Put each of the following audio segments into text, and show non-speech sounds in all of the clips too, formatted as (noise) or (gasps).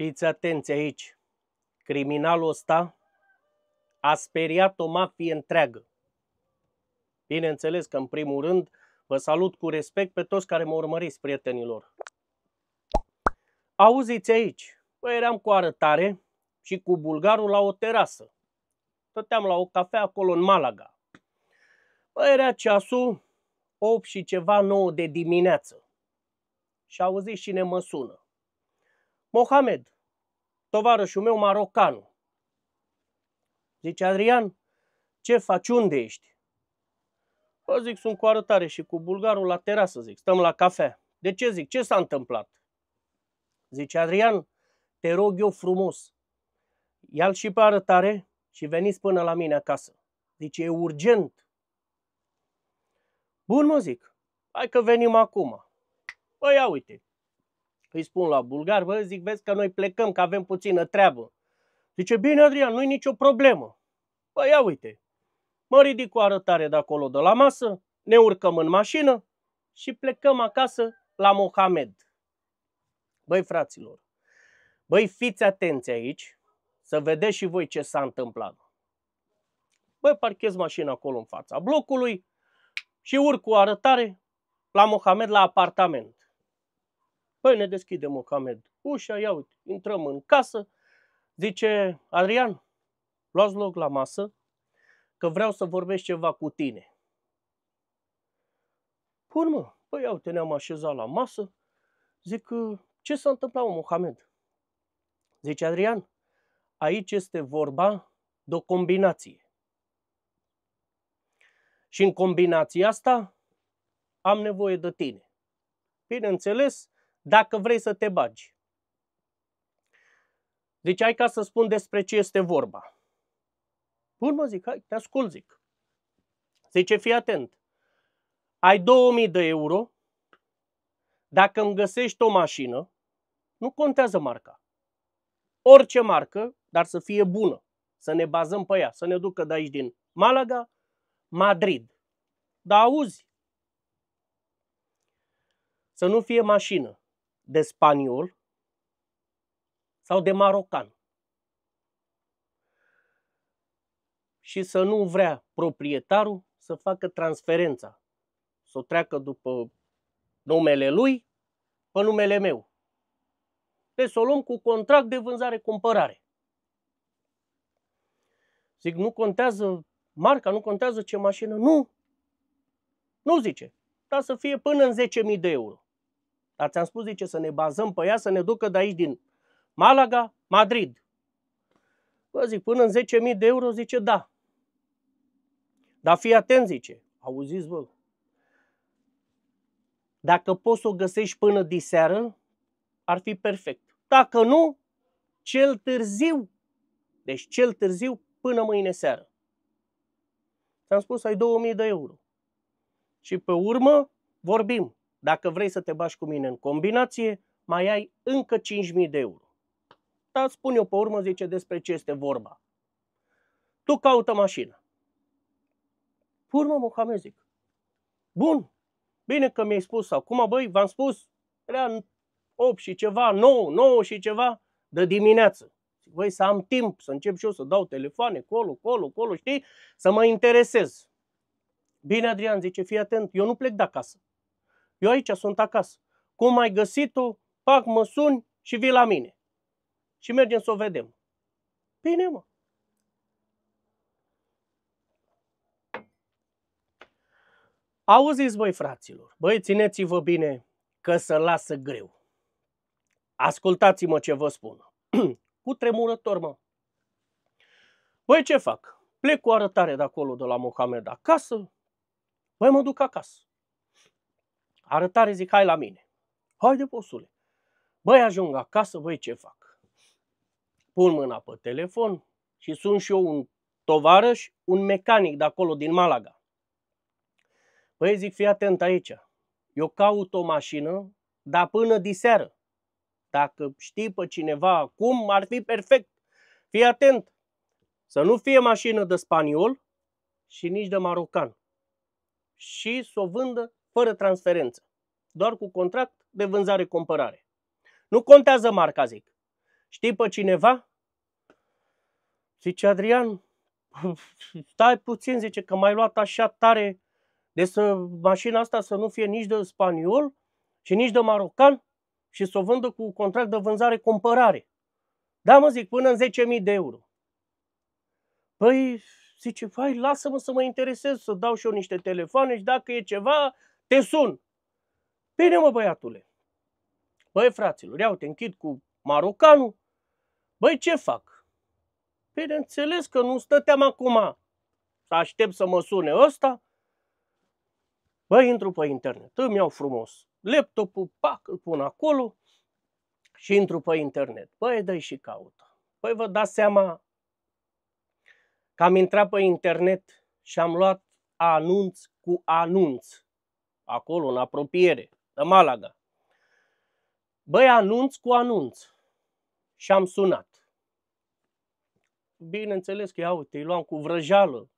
Fiți atenți aici. Criminalul ăsta a speriat o mafie întreagă. Bineînțeles că, în primul rând, vă salut cu respect pe toți care mă urmăriți, prietenilor. Auziți aici, bă, eram cu arătare și cu bulgarul la o terasă. Stăteam la o cafea acolo în Malaga. Bă, era ceasul 8 și ceva 9 de dimineață. Și auziți cine mă sună. Mohamed, tovarășul meu marocan. Zice, Adrian, ce faci, unde ești? Bă, zic, sunt cu arătare și cu bulgarul la terasă, zic, stăm la cafea. De ce, zic, ce s-a întâmplat? Zice, Adrian, te rog eu frumos, ia-l și pe arătare și veniți până la mine acasă. Zice, e urgent. Bun, mă zic, hai că venim acum. Bă, ia uite, îi spun la bulgar, bă, zic, vezi că noi plecăm, că avem puțină treabă. Zice, bine, Adrian, nu-i nicio problemă. Bă, ia uite, mă ridic cu arătare de acolo de la masă, ne urcăm în mașină și plecăm acasă la Mohamed. Băi, fraților, băi, fiți atenți aici, să vedeți și voi ce s-a întâmplat. Băi, parchez mașina acolo în fața blocului și urc cu arătare la Mohamed la apartament. Păi ne deschide Mohamed ușa, ia uite, intrăm în casă, zice, Adrian, luați loc la masă, că vreau să vorbesc ceva cu tine. Pun mă, păi ia uite, ne-am așezat la masă, zic, ce s-a întâmplat, mă, Mohamed? Zice, Adrian, aici este vorba de o combinație. Și în combinația asta am nevoie de tine. Bineînțeles, dacă vrei să te bagi. Deci hai ca să spun despre ce este vorba. Bun, mă zic, hai, te ascult, zic. Zice, fii atent. Ai 2000 de euro, dacă îmi găsești o mașină, nu contează marca. Orice marcă, dar să fie bună. Să ne bazăm pe ea, să ne ducă de aici din Malaga, Madrid. Da, auzi? Să nu fie mașină de spaniol sau de marocan. Și să nu vrea proprietarul să facă transferența, să o treacă după numele lui pe numele meu. Deci să o luăm cu contract de vânzare-cumpărare. Zic, nu contează marca, nu contează ce mașină. Nu! Nu zice. Dar să fie până în 10.000 de euro. Dar ți-am spus, zice, să ne bazăm pe ea, să ne ducă de aici din Malaga, Madrid. Bă, zic, până în 10.000 de euro, zice, da. Dar fii atent, zice. Auziți, bă? Dacă poți să o găsești până diseară, ar fi perfect. Dacă nu, cel târziu, deci cel târziu până mâine seară. Ți-am spus, ai 2000 de euro. Și pe urmă vorbim. Dacă vrei să te bași cu mine în combinație, mai ai încă 5.000 de euro. Dar spun eu pe urmă, zice despre ce este vorba. Tu caută mașina. Urmă, Mohamed, zic. Bun, bine că mi-ai spus acum, băi, v-am spus, era 8 și ceva, 9, 9 și ceva de dimineață. Zic, băi, să am timp, să încep și eu să dau telefoane, colo, colo, colo, știi? Să mă interesez. Bine, Adrian, zice, fii atent, eu nu plec de acasă. Eu aici sunt acasă. Cum ai găsit-o, fac, mă suni și vii la mine. Și mergem să o vedem. Bine, mă. Auziți, băi, fraților, băi, țineți-vă bine că să lasă greu. Ascultați-mă ce vă spun. (clears throat) cu tremurător, mă. Băi, ce fac? Plec cu arătare de acolo, de la Mohamed acasă. Băi, mă duc acasă. Arătare zic, hai la mine. Haide, posule. Băi, ajung acasă, băi, ce fac? Pun mâna pe telefon și sunt și eu un tovarăș, un mecanic de acolo, din Malaga. Băi, zic, fii atent aici. Eu caut o mașină, dar până diseară. Dacă știi pe cineva acum, ar fi perfect. Fii atent. Să nu fie mașină de spaniol și nici de marocan. Și să o vândă fără transferență, doar cu contract de vânzare-cumpărare. Nu contează marca, zic. Știi pe cineva? Zice Adrian, (laughs) stai puțin, zice, că m-ai luat așa tare de să mașina asta să nu fie nici de spaniol și nici de marocan și să o vândă cu contract de vânzare-cumpărare. Da, mă zic, până în 10.000 de euro. Păi, zice, vai, lasă-mă să mă interesez, să dau și eu niște telefoane și dacă e ceva, te sun. Bine, mă, băiatule. Băi, fraților, iau, te închid cu marocanul. Băi, ce fac? Bineînțeles că nu stăteam acum să aștept să mă sune ăsta. Băi, intru pe internet, îmi iau frumos laptopul, pac, îl pun acolo și intru pe internet. Băi, dă și caută. Păi vă dați seama că am intrat pe internet și am luat anunț cu anunț. Acolo, în apropiere, de Malaga. Băi, anunț cu anunț. Și am sunat. Bineînțeles că, ia uite, îi luam cu vrăjală.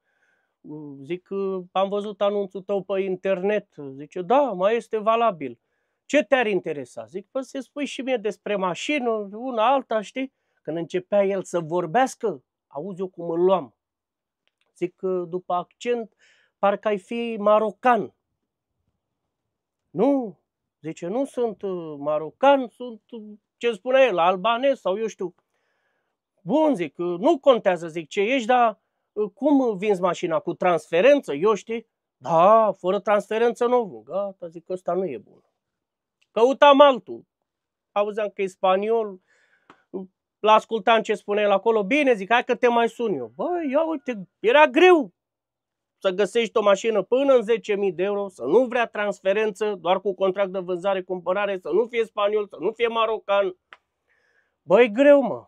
Zic, am văzut anunțul tău pe internet. Zice, da, mai este valabil. Ce te-ar interesa? Zic, păi să spui și mie despre mașină, una alta, știi? Când începea el să vorbească, auzi eu cum îl luam. Zic, după accent, parcă ai fi marocan. Nu, zice, nu sunt uh, marocan, sunt, uh, ce spune el, albanez sau eu știu. Bun, zic, uh, nu contează, zic, ce ești, dar cum vinzi mașina? Cu transferență, eu știi? Da, fără transferență nu. Gata, zic, ăsta nu e bun. Căutam altul. Auzeam că e spaniol, l-ascultam ce spune el acolo, bine, zic, hai că te mai sun eu. Băi, ia uite, era greu să găsești o mașină până în 10.000 de euro, să nu vrea transferență, doar cu contract de vânzare-cumpărare, să nu fie spaniol, să nu fie marocan. Băi, greu, mă.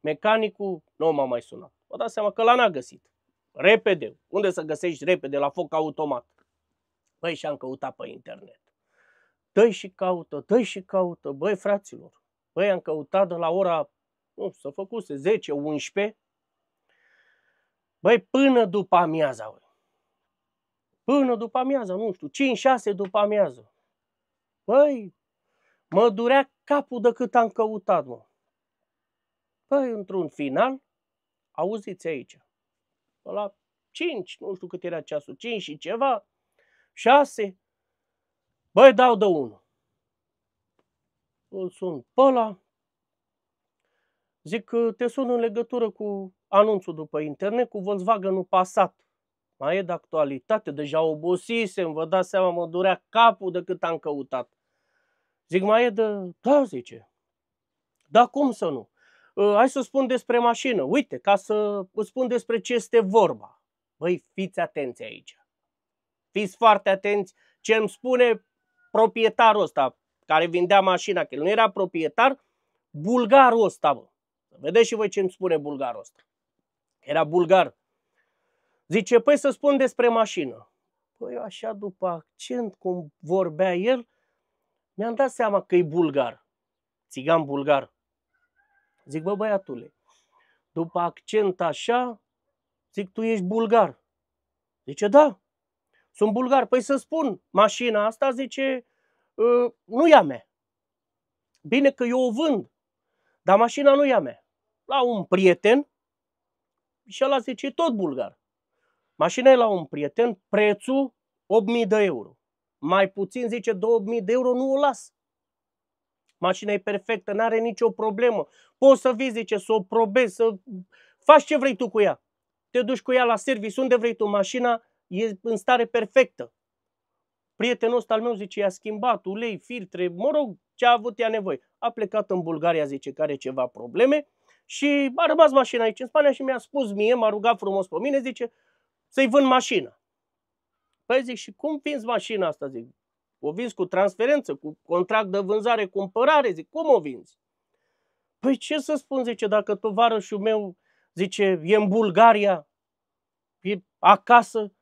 Mecanicul nu m-a mai sunat. Vă dați seama că l n-a găsit. Repede. Unde să găsești repede? La foc automat. Băi, și-am căutat pe internet. dă și caută, dă și caută. Băi, fraților, Băi, am căutat de la ora, nu să făcuse 10, 11, băi, până după amiaza, băi. Până după amiaza, nu știu, 5-6 după amiază. Băi, mă durea capul de cât am căutat, mă. Păi, într-un final, auziți aici, la 5, nu știu cât era ceasul, 5 și ceva, 6, băi, dau de unul îl sun pe ăla, zic că te sun în legătură cu anunțul după internet cu Volkswagen-ul Passat. Mai e de actualitate, deja obosisem, vă dați seama, mă durea capul de cât am căutat. Zic, mai e de... Da, zice. Da, cum să nu? Uh, hai să spun despre mașină. Uite, ca să îți spun despre ce este vorba. Băi, fiți atenți aici. Fiți foarte atenți ce îmi spune proprietarul ăsta, care vindea mașina, că el nu era proprietar, bulgarul ăsta, bă. Vedeți și voi ce îmi spune bulgarul ăsta. Era bulgar. Zice, păi să spun despre mașină. Păi așa după accent, cum vorbea el, mi-am dat seama că e bulgar. Țigan bulgar. Zic, bă băiatule, după accent așa, zic, tu ești bulgar. Zice, da, sunt bulgar. Păi să spun, mașina asta, zice, Ă, nu e a mea. Bine că eu o vând, dar mașina nu e a mea. La un prieten și ăla zice, tot bulgar. Mașina e la un prieten, prețul 8.000 de euro. Mai puțin zice 2.000 de euro, nu o las. Mașina e perfectă, nu are nicio problemă. Poți să vii, zice, să o probezi, să faci ce vrei tu cu ea. Te duci cu ea la serviciu, unde vrei tu, mașina e în stare perfectă. Prietenul ăsta al meu, zice, i-a schimbat ulei, filtre, mă rog, ce a avut ea nevoie. A plecat în Bulgaria, zice, că are ceva probleme și a rămas mașina aici în Spania și mi-a spus mie, m-a rugat frumos pe mine, zice, să-i vând mașina. Păi zic, și cum vinzi mașina asta? Zic, o vinzi cu transferență, cu contract de vânzare, cumpărare? Zic, cum o vinzi? Păi ce să spun, zice, dacă tovarășul meu, zice, e în Bulgaria, e acasă,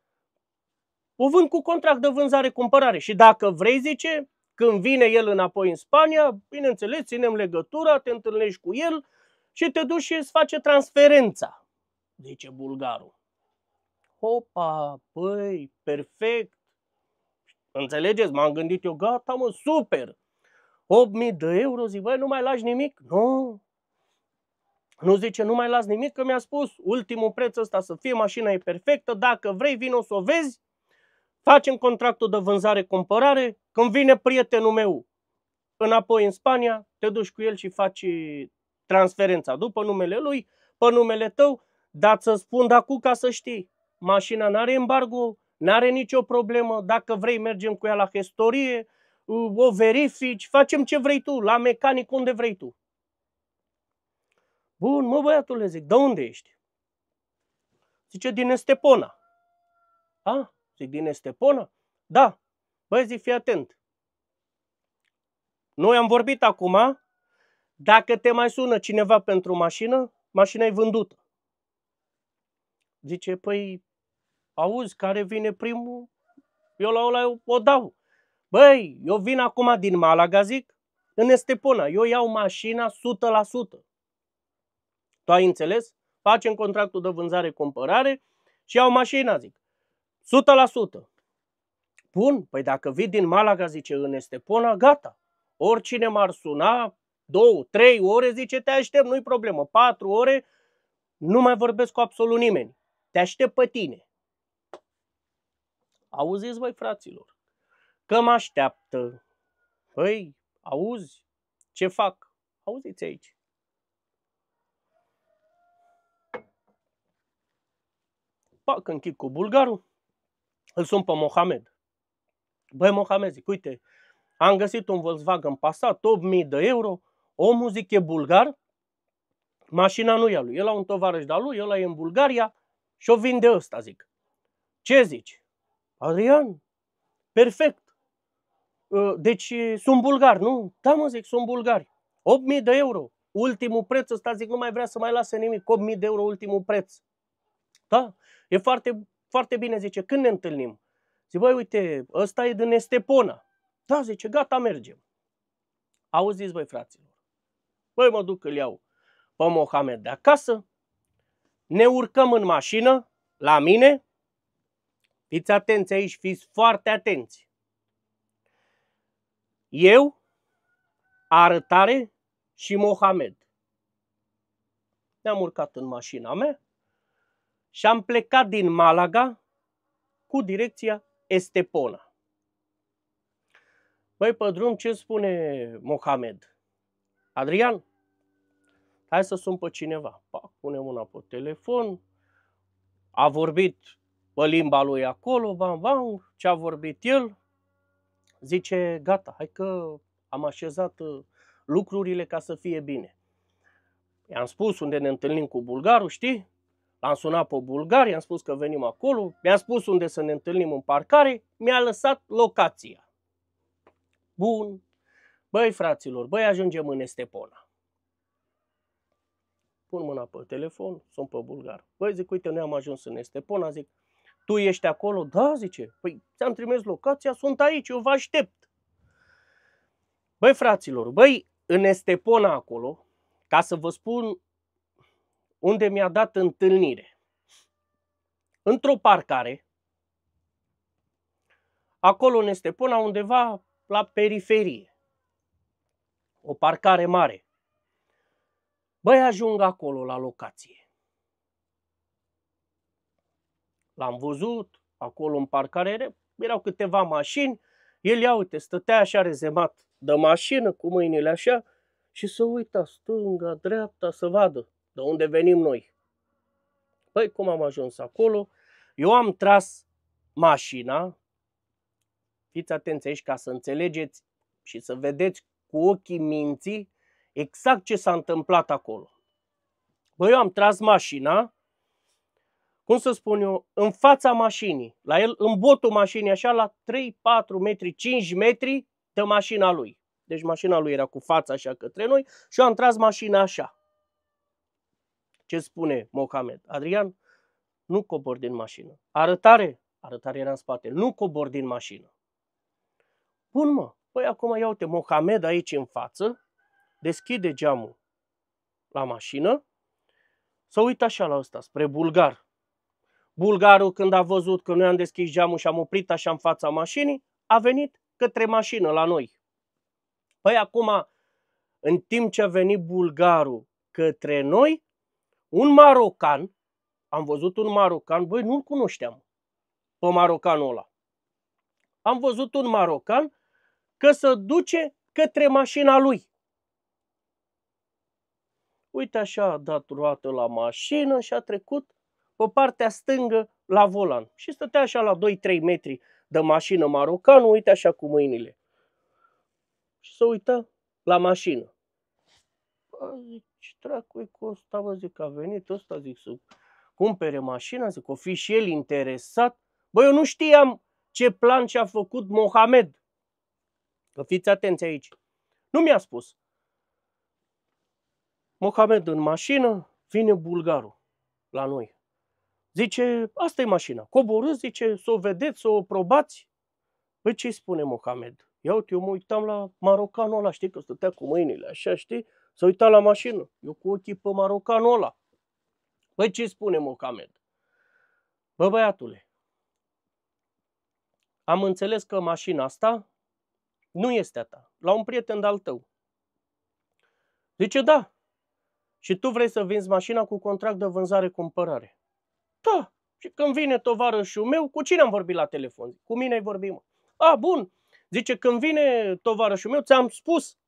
o vând cu contract de vânzare-cumpărare. Și dacă vrei, zice, când vine el înapoi în Spania, bineînțeles, ținem legătura, te întâlnești cu el și te duci și îți face transferența, zice bulgarul. Opa, păi, perfect. Înțelegeți? M-am gândit eu, gata mă, super. 8.000 de euro, zic, băi, nu mai lași nimic? Nu. Nu zice, nu mai las nimic, că mi-a spus, ultimul preț ăsta să fie, mașina e perfectă, dacă vrei, vino să o vezi, facem contractul de vânzare-cumpărare, când vine prietenul meu înapoi în Spania, te duci cu el și faci transferența după numele lui, pe numele tău, dar să spun de acum ca să știi, mașina nu are embargo, nu are nicio problemă, dacă vrei mergem cu ea la historie, o verifici, facem ce vrei tu, la mecanic unde vrei tu. Bun, mă băiatule, zic, de unde ești? Zice, din Estepona. A, zic, din Estepona? Da. Băi, zic, fii atent. Noi am vorbit acum, dacă te mai sună cineva pentru mașină, mașina e vândută. Zice, păi, auzi, care vine primul? Eu la ăla o dau. Băi, eu vin acum din Malaga, zic, în Estepona. Eu iau mașina 100%. Tu ai înțeles? Facem contractul de vânzare-cumpărare și iau mașina, zic. 100%. Bun, păi dacă vii din Malaga, zice, în Estepona, gata. Oricine m-ar suna, două, trei ore, zice, te aștept, nu-i problemă. Patru ore, nu mai vorbesc cu absolut nimeni. Te aștept pe tine. Auziți, voi fraților, că mă așteaptă. Păi, auzi, ce fac? Auziți aici. Pac, închid cu bulgarul, îl sun pe Mohamed. Băi, Mohamed, zic, uite, am găsit un Volkswagen Passat, 8.000 de euro, omul zic e bulgar, mașina nu e a lui, el a un tovarăș de-a lui, el e în Bulgaria și o vinde ăsta, zic. Ce zici? Adrian, perfect. Ă, deci sunt bulgari, nu? Da, mă zic, sunt bulgari. 8.000 de euro. Ultimul preț ăsta, zic, nu mai vrea să mai lase nimic. 8.000 de euro ultimul preț. Da, e foarte, foarte bine, zice, când ne întâlnim? Zic, băi, uite, ăsta e din Estepona. Da, zice, gata, mergem. Auziți, băi, fraților. Băi, mă duc, îl iau pe Mohamed de acasă, ne urcăm în mașină, la mine, fiți atenți aici, fiți foarte atenți. Eu, arătare și Mohamed. Ne-am urcat în mașina mea și am plecat din Malaga cu direcția Estepona. Băi, pe drum, ce spune Mohamed? Adrian, hai să sun pe cineva. Pac, pune mâna pe telefon, a vorbit pe limba lui acolo, bam, bam, ce a vorbit el, zice, gata, hai că am așezat uh, lucrurile ca să fie bine. I-am spus unde ne întâlnim cu bulgarul, știi? L-am sunat pe bulgar, i-am spus că venim acolo, mi-a spus unde să ne întâlnim în parcare, mi-a lăsat locația. Bun. Băi, fraților, băi, ajungem în Estepona. Pun mâna pe telefon, sunt pe bulgar. Băi, zic, uite, noi am ajuns în Estepona, zic, tu ești acolo? Da, zice. Păi, ți-am trimis locația, sunt aici, eu vă aștept. Băi, fraților, băi, în Estepona acolo, ca să vă spun unde mi-a dat întâlnire. Într-o parcare, acolo în Estepona, undeva la periferie. O parcare mare. Băi, ajung acolo la locație. L-am văzut, acolo în parcare erau câteva mașini, el ia uite, stătea așa rezemat de mașină, cu mâinile așa, și să uită stânga, dreapta, să vadă de unde venim noi. Păi, cum am ajuns acolo? Eu am tras mașina Fiți atenți aici ca să înțelegeți și să vedeți cu ochii minții exact ce s-a întâmplat acolo. Băi, eu am tras mașina, cum să spun eu, în fața mașinii, la el, în botul mașinii, așa la 3, 4 metri, 5 metri de mașina lui. Deci mașina lui era cu fața așa către noi și eu am tras mașina așa. Ce spune Mohamed? Adrian, nu cobor din mașină. Arătare, arătare era în spate, nu cobor din mașină. Bun, mă. Păi acum ia uite, Mohamed aici în față, deschide geamul la mașină, să uită așa la ăsta, spre bulgar. Bulgarul, când a văzut că noi am deschis geamul și am oprit așa în fața mașinii, a venit către mașină la noi. Păi acum, în timp ce a venit bulgarul către noi, un marocan, am văzut un marocan, băi, nu-l cunoșteam pe marocanul ăla. Am văzut un marocan că se duce către mașina lui. Uite așa a dat roată la mașină și a trecut pe partea stângă la volan. Și stătea așa la 2-3 metri de mașină marocanul, uite așa cu mâinile. Și să uită la mașină. Bă, zic, ce dracu e cu ăsta, bă, zic, a venit ăsta, zic, să cumpere mașina, zic, o fi și el interesat. Bă, eu nu știam ce plan și-a făcut Mohamed. Că fiți atenți aici. Nu mi-a spus. Mohamed în mașină, vine bulgarul la noi. Zice, asta e mașina. Coborâți, zice, să o vedeți, să o probați. Păi ce spune Mohamed? Ia uite, eu mă uitam la marocanul ăla, știi, că stătea cu mâinile așa, știi? Să uita la mașină. Eu cu ochii pe marocanul ăla. Păi ce spune Mohamed? Bă, băiatule, am înțeles că mașina asta nu este a ta, la un prieten de-al tău. Zice, da. Și tu vrei să vinzi mașina cu contract de vânzare-cumpărare. Da. Și când vine tovarășul meu, cu cine am vorbit la telefon? Cu mine ai vorbit, mă. A, bun. Zice, când vine tovarășul meu, ți-am spus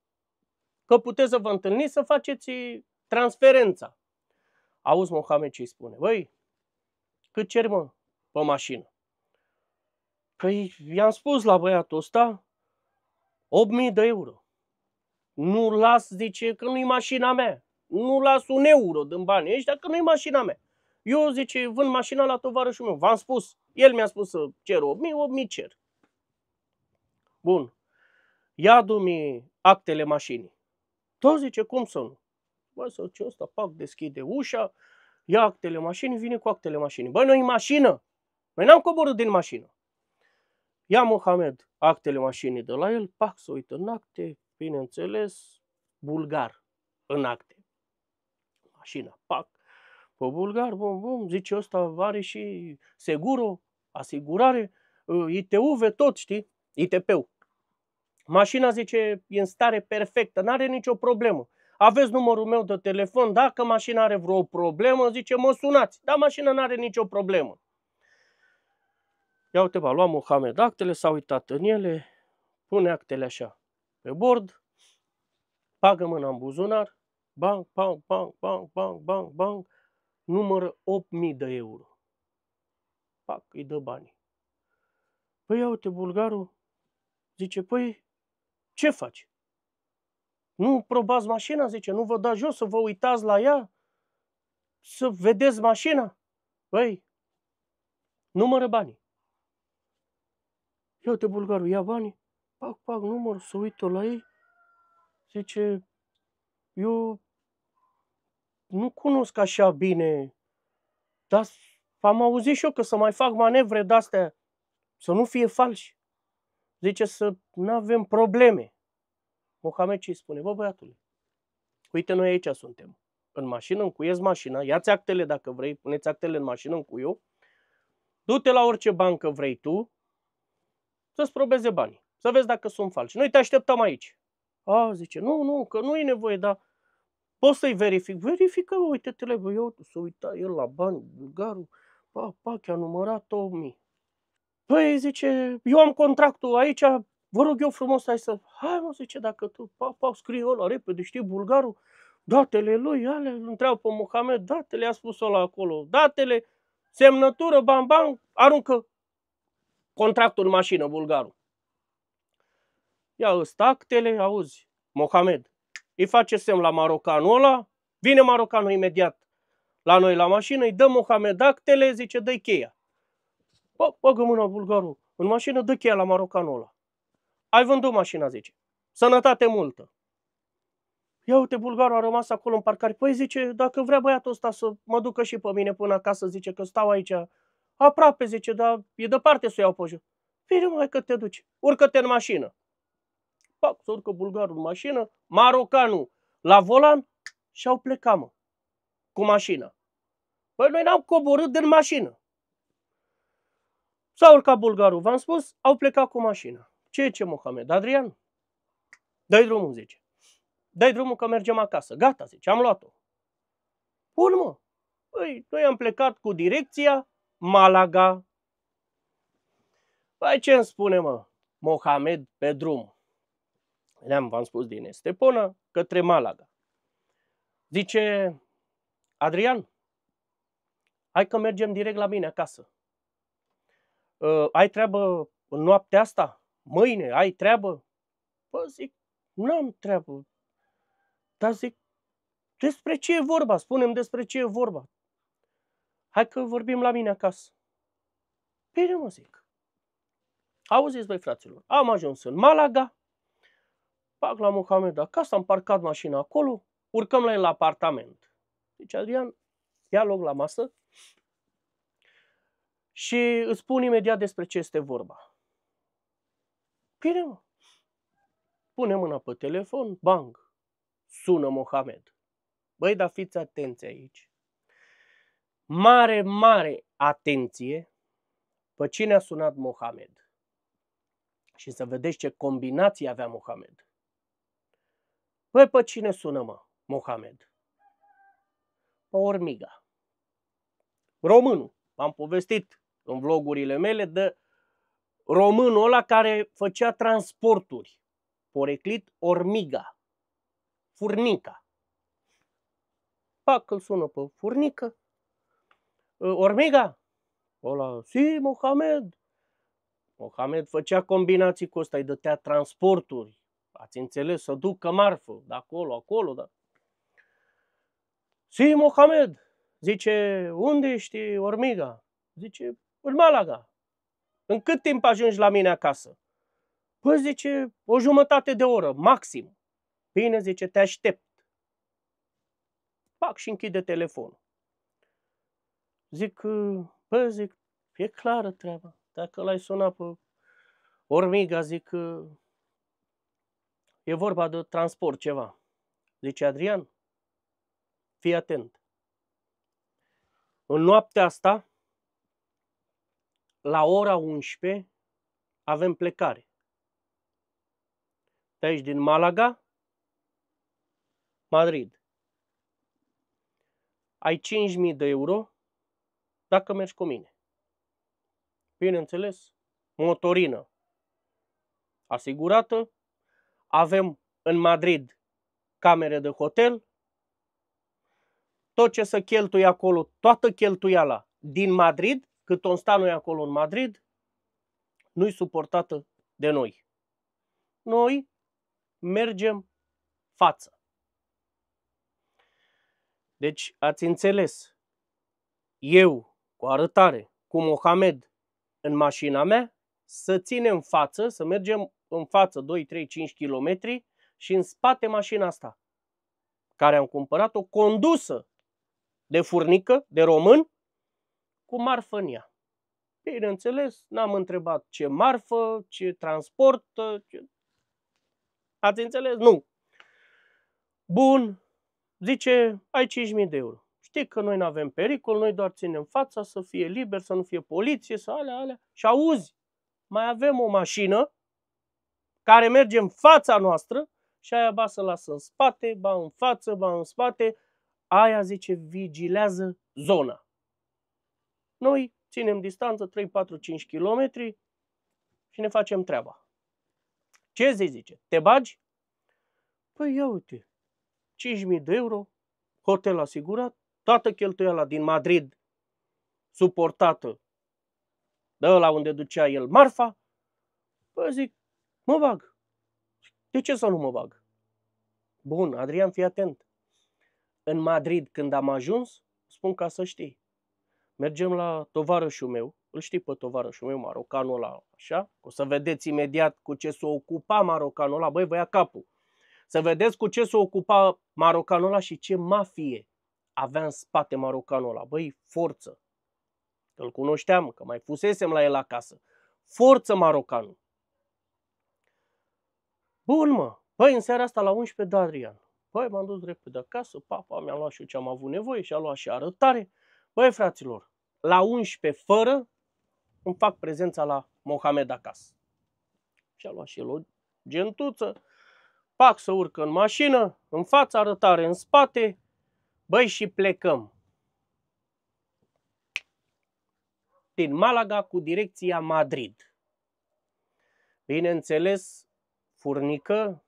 că puteți să vă întâlniți să faceți transferența. Auzi, Mohamed, ce spune? Băi, cât cer, mă, pe mașină? Păi, i-am spus la băiatul ăsta, 8.000 de euro. Nu las, zice, că nu-i mașina mea. Nu las un euro din banii ăștia, că nu-i mașina mea. Eu, zice, vând mașina la tovarășul meu. V-am spus. El mi-a spus să cer 8.000, 8.000 cer. Bun. Ia du-mi actele mașinii. Tot zice, cum să nu? Bă, să ce ăsta, pac, deschide ușa, ia actele mașinii, vine cu actele mașinii. Bă, noi mașină! Noi n-am coborât din mașină. Ia Mohamed actele mașinii de la el, pac, să uită în acte, bineînțeles, bulgar în acte. Mașina, pac, pe bulgar, bum, bum, zice ăsta are și seguro, asigurare, ă, ITUV, tot, știi? ITP-ul. Mașina, zice, e în stare perfectă, n-are nicio problemă. Aveți numărul meu de telefon, dacă mașina are vreo problemă, zice, mă sunați. Dar mașina n-are nicio problemă. Ia uite, va lua Mohamed actele, s-a uitat în ele, pune actele așa pe bord, bagă mâna în buzunar, bang, bang, bang, bang, bang, bang, bang, numără 8.000 de euro. Pac, îi dă banii. Păi ia uite, bulgarul zice, păi ce faci? Nu probați mașina, zice, nu vă dați jos să vă uitați la ea, să vedeți mașina. Păi, numără banii. Ia uite, bulgarul, ia banii, pac, pac, număr, să uită la ei. Zice, eu nu cunosc așa bine, dar am auzit și eu că să mai fac manevre de-astea, să nu fie falși. Zice să nu avem probleme. Mohamed ce spune? Bă, băiatule, uite, noi aici suntem. În mașină, încuiesc mașina, ia-ți actele dacă vrei, puneți actele în mașină, încuiu, du-te la orice bancă vrei tu, să-ți probeze banii, să vezi dacă sunt falși. Noi te așteptăm aici. A, zice, nu, nu, că nu e nevoie, dar poți să-i verific. Verifică, uite-te-le, bă, eu să uita el la bani, bulgarul, pa, pa, a numărat 8000. Păi, zice, eu am contractul aici, vă rog eu frumos, hai să, hai mă, zice, dacă tu, pa, pa, scrie ăla repede, știi, bulgarul, datele lui, ale, îl întreabă pe Mohamed, datele, a spus ăla acolo, datele, semnătură, bam, bam, aruncă contractul în mașină, bulgarul. Ia ăsta actele, auzi, Mohamed, îi face semn la marocanul ăla, vine marocanul imediat la noi la mașină, îi dă Mohamed actele, zice, dă cheia. Bă, bagă mâna bulgarul în mașină, dă cheia la marocanul ăla. Ai vândut mașina, zice. Sănătate multă. Ia uite, bulgarul a rămas acolo în parcare. Păi zice, dacă vrea băiatul ăsta să mă ducă și pe mine până acasă, zice că stau aici Aproape, zice, dar e departe să o iau pe jos. Bine, mai că te duci. Urcă-te în mașină. Pac, să urcă bulgarul în mașină, marocanul la volan și au plecat, mă, cu mașina. Păi noi n-am coborât din mașină. S-a urcat bulgarul, v-am spus, au plecat cu mașina. Ce e ce, Mohamed? Adrian? Dă-i drumul, zice. Dă-i drumul că mergem acasă. Gata, zice, am luat-o. Bun, mă. Păi, noi am plecat cu direcția Malaga. Păi ce îmi spune, mă, Mohamed pe drum? Le-am, v-am spus, din Estepona către Malaga. Zice, Adrian, hai că mergem direct la mine acasă. Uh, ai treabă în noaptea asta? Mâine ai treabă? Bă, zic, nu am treabă. Dar zic, despre ce e vorba? Spunem despre ce e vorba. Hai că vorbim la mine acasă. Bine, mă zic. Auziți, băi, fraților, am ajuns în Malaga, fac la Mohamed acasă, am parcat mașina acolo, urcăm la el la apartament. Deci, Adrian, ia loc la masă și îți spun imediat despre ce este vorba. Bine, mă. Pune mâna pe telefon, bang, sună Mohamed. Băi, dar fiți atenți aici. Mare, mare atenție pe cine a sunat Mohamed. Și să vedeți ce combinație avea Mohamed. Băi, pe cine sună, mă, Mohamed? Pe Ormiga. Românul. Am povestit în vlogurile mele de românul ăla care făcea transporturi. Poreclit Ormiga. Furnica. Pac, îl sună pe furnică. Ormiga? Ăla, si, Mohamed. Mohamed făcea combinații cu ăsta, îi dătea transporturi. Ați înțeles? Să ducă marfă de acolo, acolo, da. Si, Mohamed, zice, unde ești, Ormiga? Zice, în Malaga. În cât timp ajungi la mine acasă? Păi, zice, o jumătate de oră, maxim. Bine, zice, te aștept. Fac și închide telefonul. Zic, bă, zic, e clară treaba. Dacă l-ai sunat pe Ormiga, zic, e vorba de transport ceva. Zice, Adrian, fii atent. În noaptea asta, la ora 11, avem plecare. De aici din Malaga, Madrid. Ai 5.000 de euro dacă mergi cu mine. Bineînțeles, motorină asigurată, avem în Madrid camere de hotel, tot ce să cheltui acolo, toată cheltuiala din Madrid, cât o sta noi acolo în Madrid, nu-i suportată de noi. Noi mergem față. Deci ați înțeles, eu cu arătare, cu Mohamed în mașina mea, să ținem față, să mergem în față 2, 3, 5 km și în spate mașina asta, care am cumpărat-o, condusă de furnică, de român, cu marfă în ea. Bineînțeles, n-am întrebat ce marfă, ce transport, ce... Ați înțeles? Nu. Bun, zice, ai 5.000 de euro. Știi că noi nu avem pericol, noi doar ținem fața să fie liber, să nu fie poliție, să alea, alea. Și auzi, mai avem o mașină care merge în fața noastră și aia ba să lasă în spate, ba în față, ba în spate. Aia, zice, vigilează zona. Noi ținem distanță 3, 4, 5 km și ne facem treaba. Ce zici, zice? Te bagi? Păi ia uite, 5.000 de euro, hotel asigurat, toată cheltuiala din Madrid suportată de la unde ducea el marfa, păi zic, mă bag. De ce să nu mă bag? Bun, Adrian, fii atent. În Madrid, când am ajuns, spun ca să știi, mergem la tovarășul meu, îl știi pe tovarășul meu, marocanul ăla, așa? O să vedeți imediat cu ce s-o ocupa marocanul ăla, băi, vă ia capul. Să vedeți cu ce s-o ocupa marocanul ăla și ce mafie avea în spate marocanul ăla. Băi, forță. Îl cunoșteam, că mai fusesem la el acasă. Forță marocanul. Bun, mă. Băi, în seara asta la 11 de Adrian. Băi, m-am dus repede acasă, papa, mi-a luat și eu ce am avut nevoie și a luat și arătare. Băi, fraților, la 11 fără îmi fac prezența la Mohamed acasă. Și a luat și el o gentuță, Pac să urcă în mașină, în fața, arătare în spate, băi și plecăm. Din Malaga cu direcția Madrid. Bineînțeles, furnică,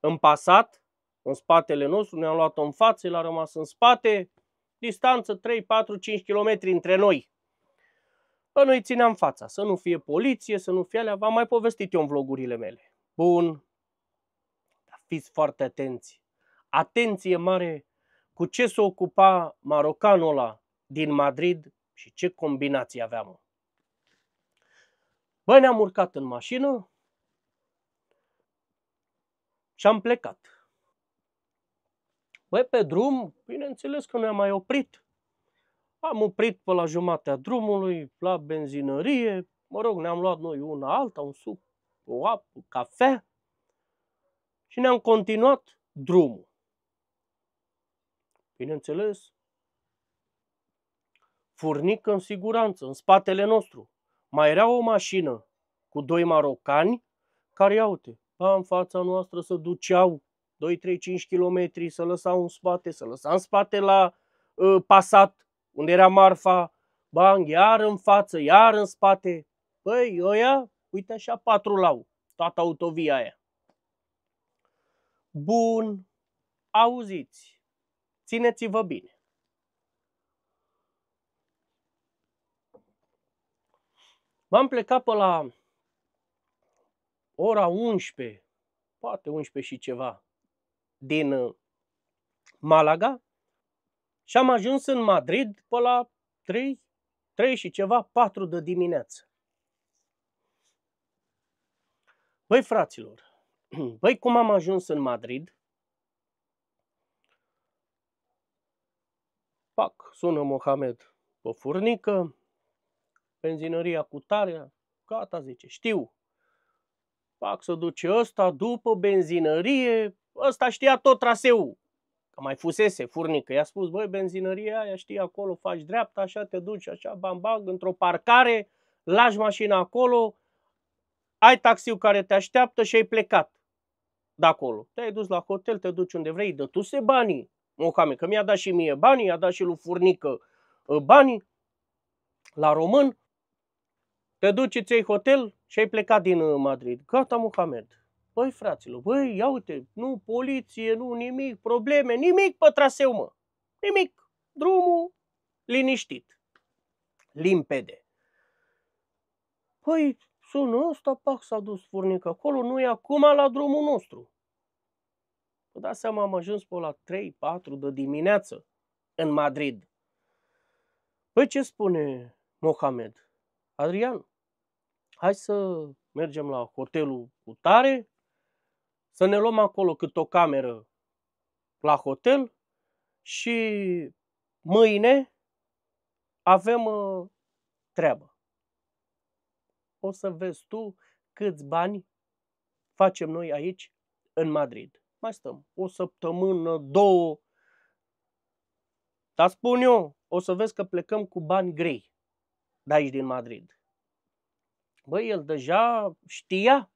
în pasat, în spatele nostru, ne-am luat-o în față, el a rămas în spate, distanță 3, 4, 5 km între noi. Bă, noi țineam fața, să nu fie poliție, să nu fie alea, v-am mai povestit eu în vlogurile mele. Bun, dar fiți foarte atenți. Atenție mare cu ce se ocupa marocanul ăla din Madrid și ce combinații aveam. Bă, ne-am urcat în mașină și am plecat. Băi, pe drum, bineînțeles că ne-am mai oprit. Am oprit pe la jumatea drumului, la benzinărie, mă rog, ne-am luat noi una alta, un suc, o apă, cafea și ne-am continuat drumul. Bineînțeles, furnică în siguranță, în spatele nostru. Mai era o mașină cu doi marocani care, iau-te, în fața noastră se duceau 2, 3, 5 km, să lăsau în spate, să lăsau în spate la uh, pasat, unde era marfa, bang, iar în față, iar în spate. Păi, ăia, uite așa, patru lau, toată autovia aia. Bun, auziți, țineți-vă bine. M-am plecat pe la ora 11, poate 11 și ceva, din uh, Malaga și am ajuns în Madrid pe la 3, 3 și ceva, 4 de dimineață. Băi, fraților, (clears throat) băi, cum am ajuns în Madrid? Pac, sună Mohamed pe furnică, benzinăria cu tarea, gata, zice, știu. Pac, să duce ăsta după benzinărie, ăsta știa tot traseul. Că mai fusese furnică. I-a spus, băi, benzinăria aia știi acolo, faci dreapta, așa te duci, așa, bam, bam, într-o parcare, lași mașina acolo, ai taxiul care te așteaptă și ai plecat de acolo. Te-ai dus la hotel, te duci unde vrei, dă tu se banii. Mohamed, că mi-a dat și mie banii, i-a dat și lui furnică uh, banii la român, te duci, ți hotel și ai plecat din uh, Madrid. Gata, Mohamed. Băi, fraților, băi, ia uite, nu poliție, nu nimic, probleme, nimic pe traseu, mă. Nimic. Drumul liniștit. Limpede. Păi, sună ăsta, pac, s-a dus furnic acolo, nu e acum la drumul nostru. Vă dați seama, am ajuns pe la 3-4 de dimineață în Madrid. Păi ce spune Mohamed? Adrian, hai să mergem la hotelul cu tare, să ne luăm acolo cât o cameră la hotel și mâine avem uh, treabă. O să vezi tu câți bani facem noi aici în Madrid. Mai stăm o săptămână, două. Dar spun eu, o să vezi că plecăm cu bani grei de aici din Madrid. Băi, el deja știa,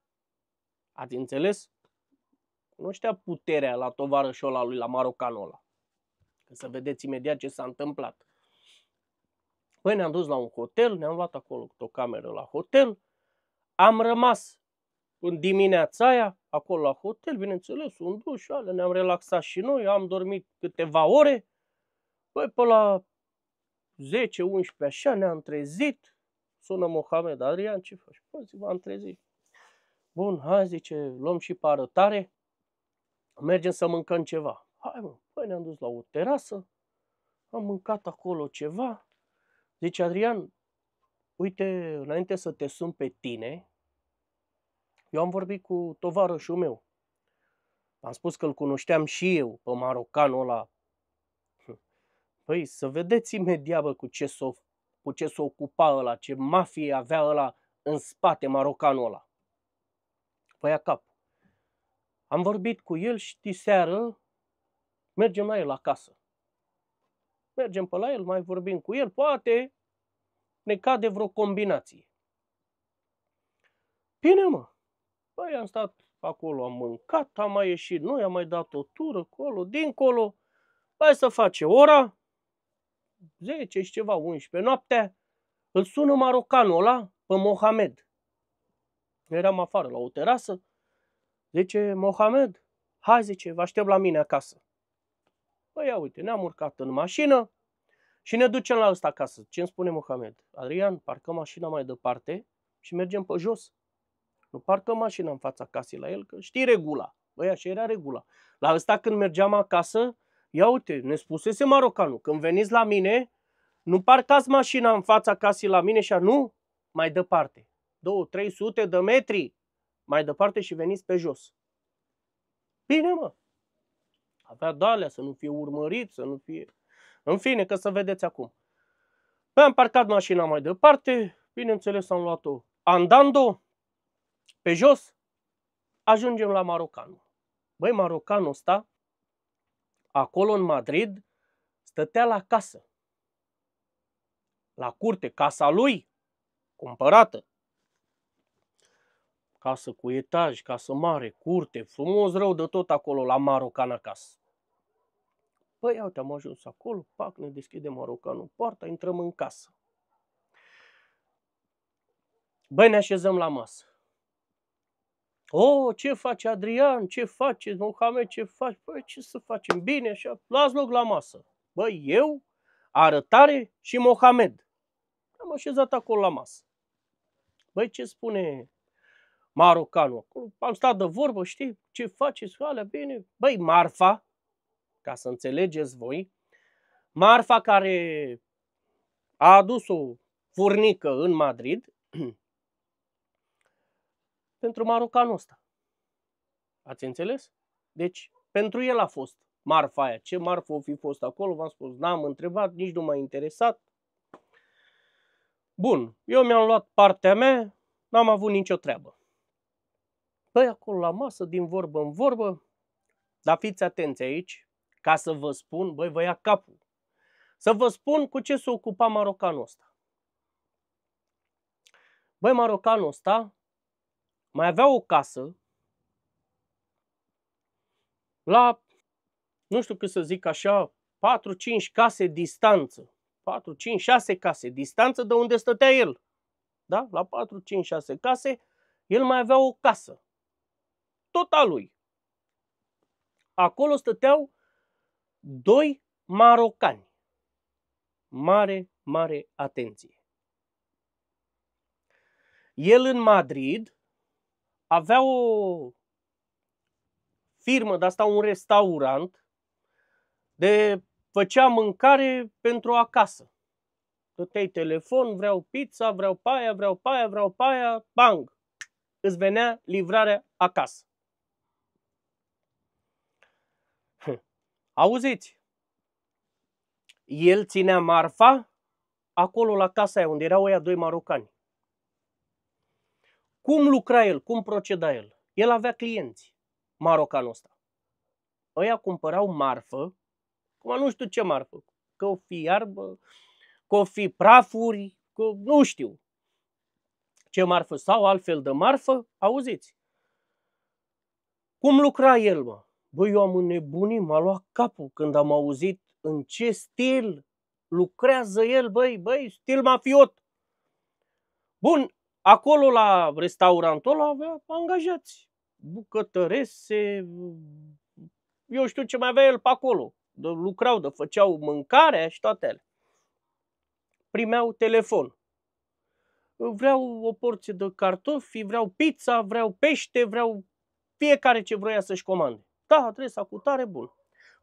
ați înțeles? cunoștea puterea la tovarășul ăla lui, la marocanul ăla. Că să vedeți imediat ce s-a întâmplat. Păi ne-am dus la un hotel, ne-am luat acolo o cameră la hotel, am rămas în dimineața aia, acolo la hotel, bineînțeles, un duș, ale, ne-am relaxat și noi, am dormit câteva ore, păi pe la 10-11 așa ne-am trezit, sună Mohamed, Adrian, ce faci? Păi zi, am trezit. Bun, hai, zice, luăm și pe arătare, mergem să mâncăm ceva. Hai mă, păi ne-am dus la o terasă, am mâncat acolo ceva. Zice Adrian, uite, înainte să te sun pe tine, eu am vorbit cu tovarășul meu. Am spus că îl cunoșteam și eu pe marocanul ăla. Păi, să vedeți imediat bă, cu ce s-o, cu ce s-o ocupa ăla, ce mafie avea ăla în spate, marocanul ăla. Păi a cap. Am vorbit cu el și de seară mergem la el acasă. Mergem pe la el, mai vorbim cu el, poate ne cade vreo combinație. Bine, mă. Păi am stat acolo am mâncat, am mai ieșit noi, am mai dat o tură acolo, dincolo. Hai să face ora, 10 și ceva, 11 noaptea, îl sună marocanul ăla pe Mohamed. Eram afară la o terasă, zice, Mohamed, hai zice, vă aștept la mine acasă. Păi ia uite, ne-am urcat în mașină și ne ducem la ăsta acasă. Ce îmi spune Mohamed? Adrian, parcăm mașina mai departe și mergem pe jos. Nu parcăm mașina în fața casei la el, că știi regula. Băi, așa era regula. La ăsta când mergeam acasă, ia uite, ne spusese marocanul, când veniți la mine, nu parcați mașina în fața casei la mine și nu, mai departe. 2-300 de metri mai departe și veniți pe jos. Bine, mă. Avea dalea să nu fie urmărit, să nu fie... În fine, că să vedeți acum. Păi am parcat mașina mai departe, bineînțeles am luat-o andando, pe jos, ajungem la marocanul. Băi, marocanul ăsta, acolo în Madrid, stătea la casă. La curte, casa lui, cumpărată. Casă cu etaj, casă mare, curte, frumos rău de tot acolo la marocan acasă. Păi, uite, am ajuns acolo, pac, ne deschide marocanul poarta, intrăm în casă. Băi, ne așezăm la masă. Oh, ce face Adrian? Ce face Mohamed? Ce faci? Păi, ce să facem? Bine, așa, las loc la masă. Băi, eu, arătare și Mohamed. Am așezat acolo la masă. Băi, ce spune marocanul? Am stat de vorbă, știi? Ce faceți? Alea, bine. Băi, Marfa, ca să înțelegeți voi, Marfa care a adus o furnică în Madrid, (clears throat) pentru marocanul ăsta. Ați înțeles? Deci, pentru el a fost marfa aia. Ce marfă o fi fost acolo? V-am spus, n-am întrebat, nici nu m-a interesat. Bun, eu mi-am luat partea mea, n-am avut nicio treabă. Păi acolo la masă, din vorbă în vorbă, dar fiți atenți aici, ca să vă spun, băi, vă ia capul. Să vă spun cu ce s-a ocupat marocanul ăsta. Băi, marocanul ăsta mai avea o casă la, nu știu cât să zic așa, 4-5 case distanță. 4, 5, 6 case distanță de unde stătea el. Da? La 4, 5, 6 case, el mai avea o casă. Tot a lui. Acolo stăteau doi marocani. Mare, mare atenție. El în Madrid avea o firmă de asta, un restaurant, de făcea mâncare pentru acasă. Dăteai telefon, vreau pizza, vreau paia, vreau paia, vreau paia, bang! Îți venea livrarea acasă. Auziți? El ținea marfa acolo la casa aia unde erau ăia doi marocani. Cum lucra el? Cum proceda el? El avea clienți, marocanul ăsta. Ăia cumpărau marfă, cum nu știu ce marfă, că o fi iarbă, că o fi prafuri, că nu știu ce marfă sau altfel de marfă, auziți. Cum lucra el, mă? Băi, eu am înnebunit, m-a luat capul când am auzit în ce stil lucrează el, băi, băi, stil mafiot. Bun, Acolo la restaurantul ăla avea angajați, bucătărese, eu știu ce mai avea el pe acolo. De lucrau, de făceau mâncare și toate alea. Primeau telefon. Vreau o porție de cartofi, vreau pizza, vreau pește, vreau fiecare ce vrea să-și comande. Da, adresa cu tare bun.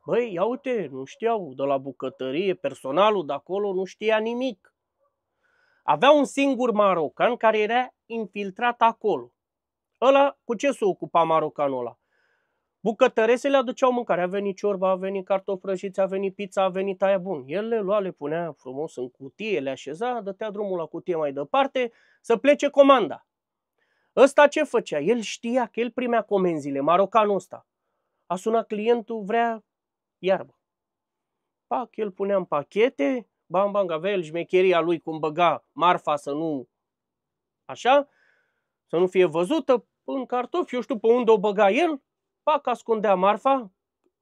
Băi, ia uite, nu știau de la bucătărie, personalul de acolo nu știa nimic. Avea un singur marocan care era infiltrat acolo. Ăla, cu ce s-a ocupat marocanul ăla? Bucătăresele aduceau mâncare. A venit ciorba, a venit cartofi prăjiți, a venit pizza, a venit aia bun. El le lua, le punea frumos în cutie, le așeza, dătea drumul la cutie mai departe să plece comanda. Ăsta ce făcea? El știa că el primea comenzile, marocanul ăsta. A sunat clientul, vrea iarbă. Pac, el punea în pachete, bam, bam, avea el șmecheria lui cum băga marfa să nu, așa, să nu fie văzută, în cartofi, eu știu pe unde o băga el, pac, ascundea marfa,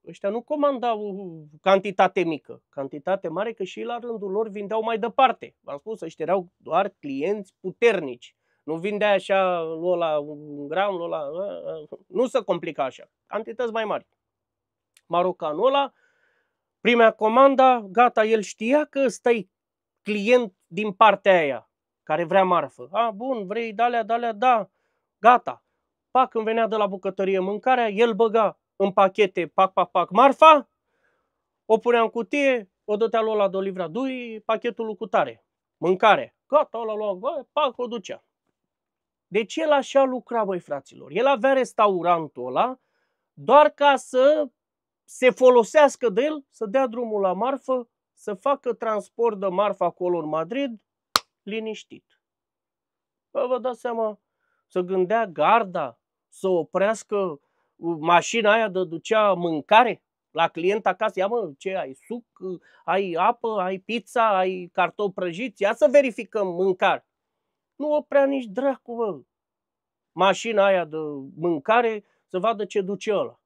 ăștia nu comandau cantitate mică, cantitate mare, că și la rândul lor vindeau mai departe. V-am spus, ăștia erau doar clienți puternici. Nu vindea așa, lua la un gram, lua la... Nu se complica așa. Cantități mai mari. Marocanul ăla, primea comanda, gata, el știa că stai client din partea aia, care vrea marfă. A, bun, vrei dalea, dalea, da, gata. Pac, când venea de la bucătărie mâncarea, el băga în pachete, pac, pac, pac, marfa, o punea în cutie, o dătea lui la de livra, dui pachetul cu tare, mâncare. Gata, ăla lua, bă, pac, o ducea. Deci el așa lucra, băi fraților. El avea restaurantul ăla doar ca să se folosească de el, să dea drumul la marfă, să facă transport de marfă acolo în Madrid, liniștit. Bă, vă dați seama, să gândea garda să oprească mașina aia de ducea mâncare la client acasă. Ia mă, ce ai? Suc, ai apă, ai pizza, ai cartofi prăjiți? Ia să verificăm mâncare. Nu oprea nici dracu, bă. Mașina aia de mâncare să vadă ce duce ăla.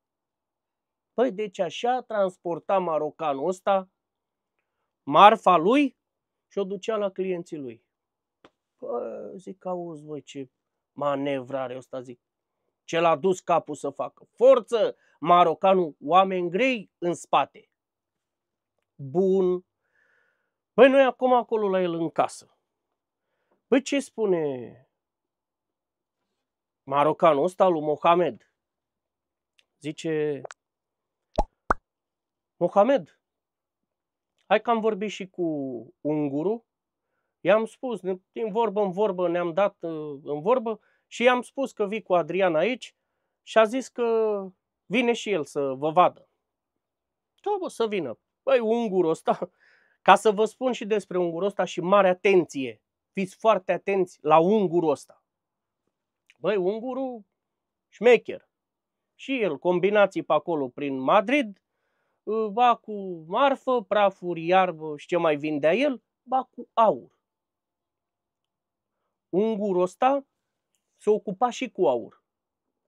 Păi, deci așa transporta marocanul ăsta marfa lui și o ducea la clienții lui. Păi, zic, auzi, voi ce manevrare ăsta, zic ce l-a dus capul să facă. Forță, marocanul, oameni grei în spate. Bun. Păi noi acum acolo la el în casă. Păi ce spune marocanul ăsta lui Mohamed? Zice, Mohamed, hai că am vorbit și cu ungurul, i-am spus, din vorbă în vorbă, ne-am dat uh, în vorbă, și i-am spus că vii cu Adrian aici și a zis că vine și el să vă vadă. Da, bă, să vină. Păi, ungurul ăsta, (laughs) ca să vă spun și despre ungurul ăsta și mare atenție, fiți foarte atenți la ungurul ăsta. Băi, ungurul șmecher. Și el, combinații pe acolo prin Madrid, ba cu marfă, prafuri, iarbă și ce mai vindea el, ba cu aur. Ungurul ăsta se ocupa și cu aur.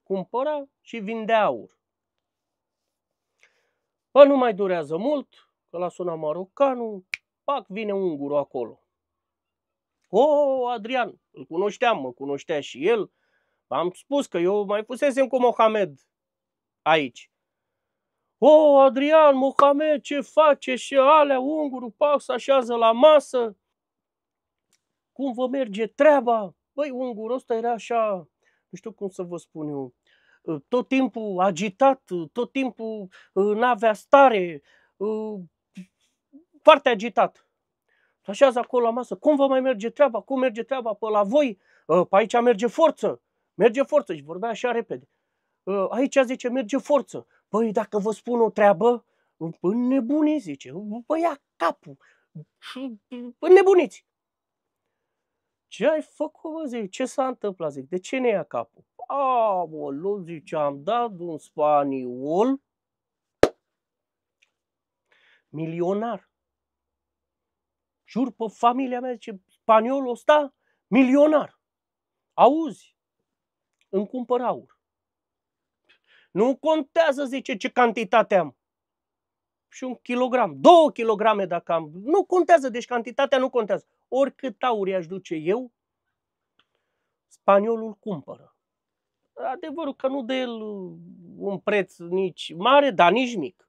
Cumpăra și vindea aur. Bă, nu mai durează mult, că la suna marocanul, pac, vine ungurul acolo. O, Adrian, îl cunoșteam, mă cunoștea și el. Am spus că eu mai fusesem cu Mohamed aici. O, Adrian, Mohamed, ce face și alea, ungurul, pac, se așează la masă. Cum vă merge treaba? Băi, ungurul ăsta era așa, nu știu cum să vă spun eu, ă, tot timpul agitat, tot timpul ă, n-avea stare, ă, foarte agitat. Așează acolo la masă, cum vă mai merge treaba, cum merge treaba pe la voi, pe aici merge forță, merge forță și vorbea așa repede. Aici zice, merge forță. Păi dacă vă spun o treabă, nebuni, zice, băi ia capul, nebuniți. Ce ai făcut, mă, zic? Ce s-a întâmplat? Zic, de ce ne ia capul? A, mă, nu zice, am dat un spaniol milionar. Jur pe familia mea, zice, spaniolul ăsta milionar. Auzi, îmi cumpăr aur. Nu contează, zice, ce cantitate am. Și un kilogram, două kilograme dacă am. Nu contează, deci cantitatea nu contează oricât aur i-aș duce eu, spaniolul cumpără. Adevărul că nu de el un preț nici mare, dar nici mic.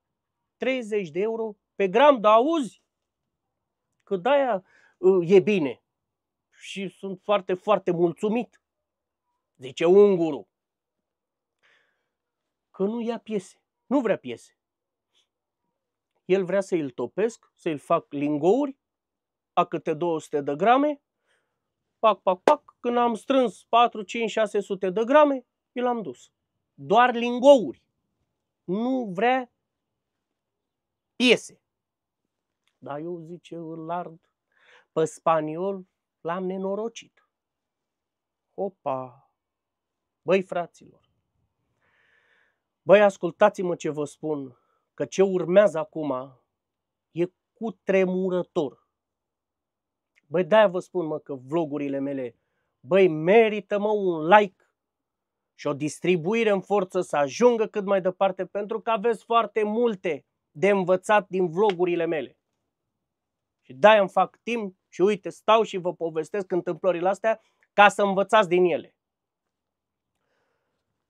30 de euro pe gram, dar auzi că de-aia uh, e bine. Și sunt foarte, foarte mulțumit, zice ungurul, că nu ia piese, nu vrea piese. El vrea să îl topesc, să îl fac lingouri a câte 200 de grame, pac, pac, pac, când am strâns 4, 5, 600 de grame, i l-am dus. Doar lingouri. Nu vrea piese. Dar eu, zice, îl lard pe spaniol, l-am nenorocit. Opa! Băi, fraților! Băi, ascultați-mă ce vă spun, că ce urmează acum e cu tremurător. Băi, de vă spun, mă, că vlogurile mele, băi, merită, mă, un like și o distribuire în forță să ajungă cât mai departe, pentru că aveți foarte multe de învățat din vlogurile mele. Și de-aia îmi fac timp și uite, stau și vă povestesc întâmplările astea ca să învățați din ele.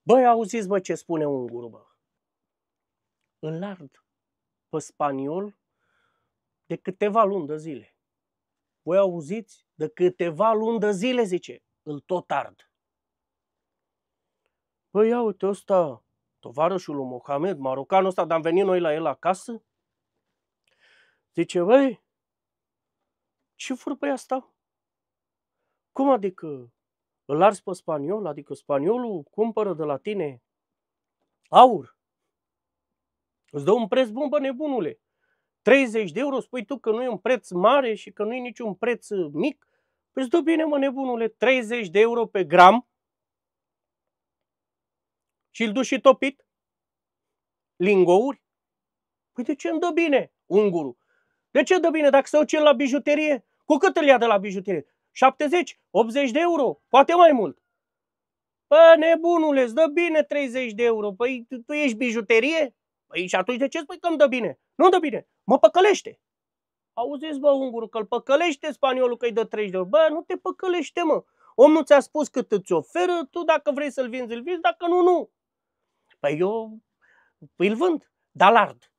Băi, auziți, bă, ce spune ungurul, bă. Îl ard pe spaniol de câteva luni de zile. Voi auziți? De câteva luni de zile, zice, îl tot ard. Păi ia uite ăsta, tovarășul lui Mohamed, marocanul ăsta, dar am venit noi la el acasă. Zice, băi, ce vorbă asta? Cum adică îl arzi pe spaniol? Adică spaniolul cumpără de la tine aur. Îți dă un preț bun, bă, nebunule. 30 de euro, spui tu că nu e un preț mare și că nu e niciun preț mic. Păi îți dă bine, mă, nebunule, 30 de euro pe gram și îl duci și topit? Lingouri? Păi de ce îmi dă bine ungurul? De ce dă bine dacă se duce la bijuterie? Cu cât îl ia de la bijuterie? 70, 80 de euro, poate mai mult. Pă, nebunule, îți dă bine 30 de euro. Păi tu ești bijuterie? Păi și atunci de ce spui că îmi dă bine? Nu dă bine, mă păcălește. Auziți, bă, ungurul, că îl păcălește spaniolul că îi dă 30 de euro. Bă, nu te păcălește, mă. Om nu ți-a spus cât îți oferă, tu dacă vrei să-l vinzi, îl vinzi, dacă nu, nu. Păi eu păi îl vând, dar l-ard.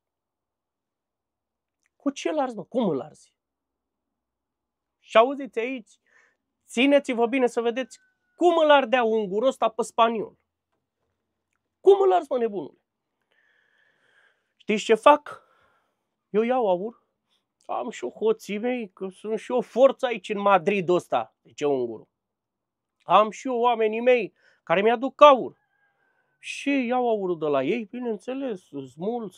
Cu ce l arzi, mă? Cum îl arzi? Și auziți aici, țineți-vă bine să vedeți cum îl ardea ungurul ăsta pe spaniol. Cum îl arzi, mă, nebunule? Știți ce fac? Eu iau aur, am și o hoții mei, că sunt și o forță aici în Madrid ăsta, zice ungurul. Am și eu oamenii mei care mi-aduc aur și iau aurul de la ei, bineînțeles, smuls,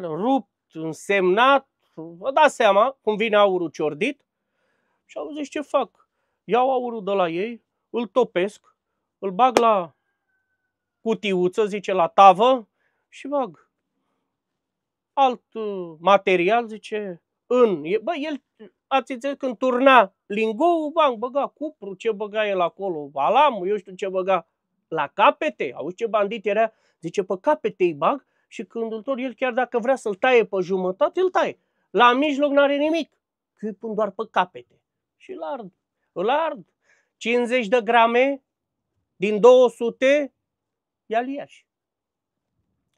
rupt, însemnat, vă dați seama cum vine aurul ciordit și auziți ce fac. Iau aurul de la ei, îl topesc, îl bag la cutiuță, zice, la tavă și bag alt uh, material, zice, în. Bă, el, ați înțeles, când turna lingou, bang, băga cupru, ce băga el acolo, alamul, eu știu ce băga la capete, auzi ce bandit era, zice pe capete îi bag și când îl tot, el chiar dacă vrea să-l taie pe jumătate, îl taie. La mijloc n-are nimic, că îi pun doar pe capete. Și îl ard, îl ard. 50 de grame din 200 ia liași.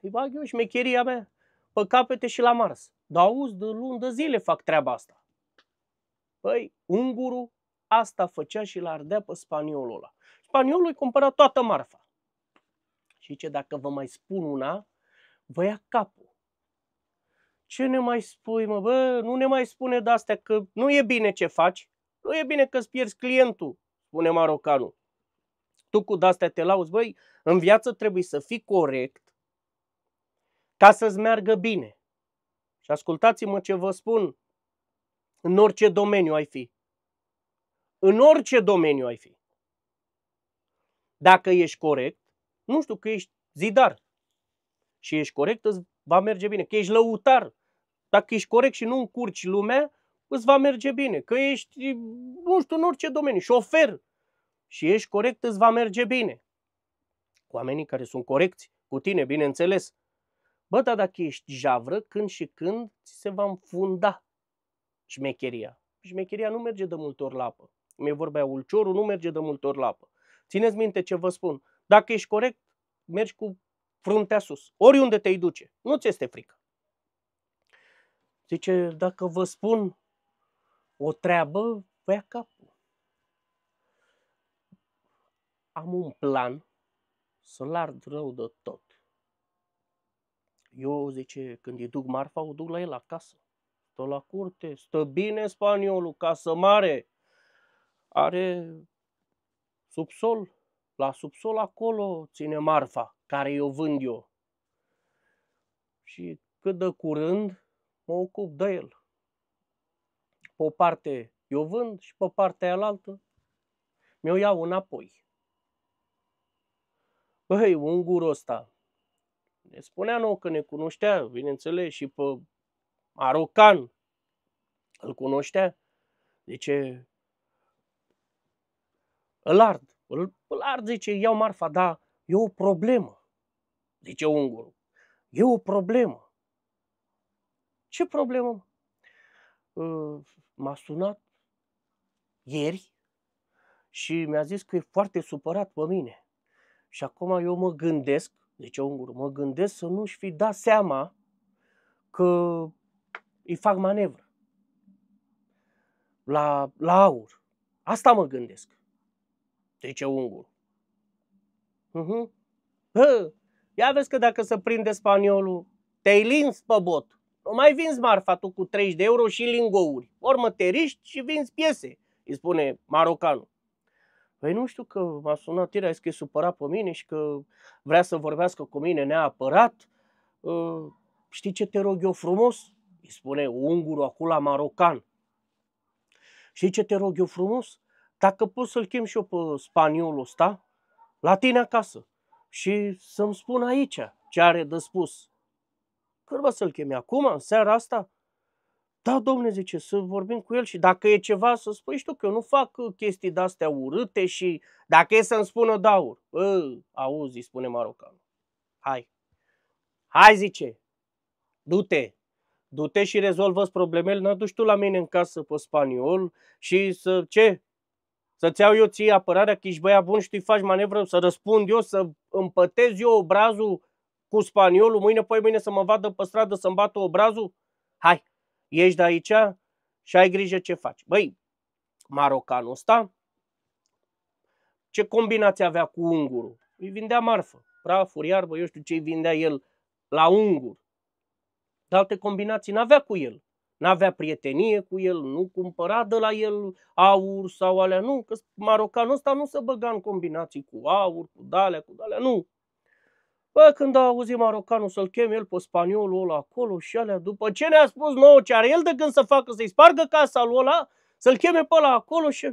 Îi bag eu șmecheria mea pe capete și la Mars. Dar auzi, de luni de zile fac treaba asta. Păi, ungurul asta făcea și l ardea pe spaniolul ăla. Spaniolul îi cumpăra toată marfa. Și ce dacă vă mai spun una, vă ia capul. Ce ne mai spui, mă? Bă, nu ne mai spune de astea că nu e bine ce faci. Nu e bine că îți pierzi clientul, spune marocanul. Tu cu de-astea te lauzi, băi, în viață trebuie să fii corect ca să-ți meargă bine. Și ascultați-mă ce vă spun, în orice domeniu ai fi. În orice domeniu ai fi. Dacă ești corect, nu știu că ești zidar și ești corect, îți va merge bine. Că ești lăutar, dacă ești corect și nu încurci lumea, îți va merge bine. Că ești, nu știu, în orice domeniu, șofer și ești corect, îți va merge bine. Cu oamenii care sunt corecți cu tine, bineînțeles. Bă, dar dacă ești javră, când și când ți se va înfunda șmecheria. Șmecheria nu merge de multe ori la apă. Mi-e vorba ulciorul, nu merge de multe ori la apă. Țineți minte ce vă spun. Dacă ești corect, mergi cu fruntea sus. Oriunde te-i duce. Nu ți este frică. Zice, dacă vă spun o treabă, vă ia capul. Am un plan să-l ard rău de tot. Eu, zice, când îi duc marfa, o duc la el acasă. Stă la curte, stă bine spaniolul, casă mare. Are subsol. La subsol acolo ține marfa, care eu vând eu. Și cât de curând mă ocup de el. Pe o parte eu vând și pe partea aia mi-o iau înapoi. Băi, ungurul ăsta, ne spunea nou că ne cunoștea, bineînțeles, și pe Arocan îl cunoștea. Zice, îl ard Îl, îl ard, zice, iau marfa, dar e o problemă, zice ungurul. E o problemă. Ce problemă? Uh, m-a sunat ieri și mi-a zis că e foarte supărat pe mine. Și acum eu mă gândesc, zice ungurul, mă gândesc să nu-și fi dat seama că îi fac manevră. La, la aur. Asta mă gândesc. Zice ungurul. Uh-huh. Hă, ia vezi că dacă se prinde spaniolul, te-ai lins pe bot. Nu mai vinzi marfa tu cu 30 de euro și lingouri. Ori mă te riști și vinzi piese, îi spune marocanul. Păi nu știu că m-a sunat ieri, a zis că e supărat pe mine și că vrea să vorbească cu mine neapărat. Uh, știi ce te rog eu frumos? Îi spune ungurul acolo la marocan. Știi ce te rog eu frumos? Dacă poți să-l chem și eu pe spaniolul ăsta la tine acasă și să-mi spun aici ce are de spus. Când să-l chemi acum, în seara asta? Da, domne, zice, să vorbim cu el și dacă e ceva să spui, știu că eu nu fac uh, chestii de-astea urâte și dacă e să-mi spună daur. Bă, auzi, spune marocanul. Hai. Hai, zice. Du-te. Du-te și rezolvă problemele. Nu duci tu la mine în casă pe spaniol și să ce? Să-ți iau eu ție apărarea că ești băia bun și tu faci manevră, să răspund eu, să împătez eu obrazul cu spaniolul, mâine, poi mâine să mă vadă pe stradă să-mi bată obrazul? Hai, ieși de aici și ai grijă ce faci. Băi, marocanul ăsta, ce combinație avea cu ungurul? Îi vindea marfă, prafuri, iarbă, eu știu ce îi vindea el la ungur. De alte combinații n-avea cu el. N-avea prietenie cu el, nu cumpăra de la el aur sau alea, nu, că marocanul ăsta nu se băga în combinații cu aur, cu dalea, cu dalea, nu. Bă, când a auzit marocanul să-l cheme el pe spaniolul ăla acolo și alea, după ce ne-a spus nouă ce are el de gând să facă, să-i spargă casa lui ăla, să-l cheme pe ăla acolo și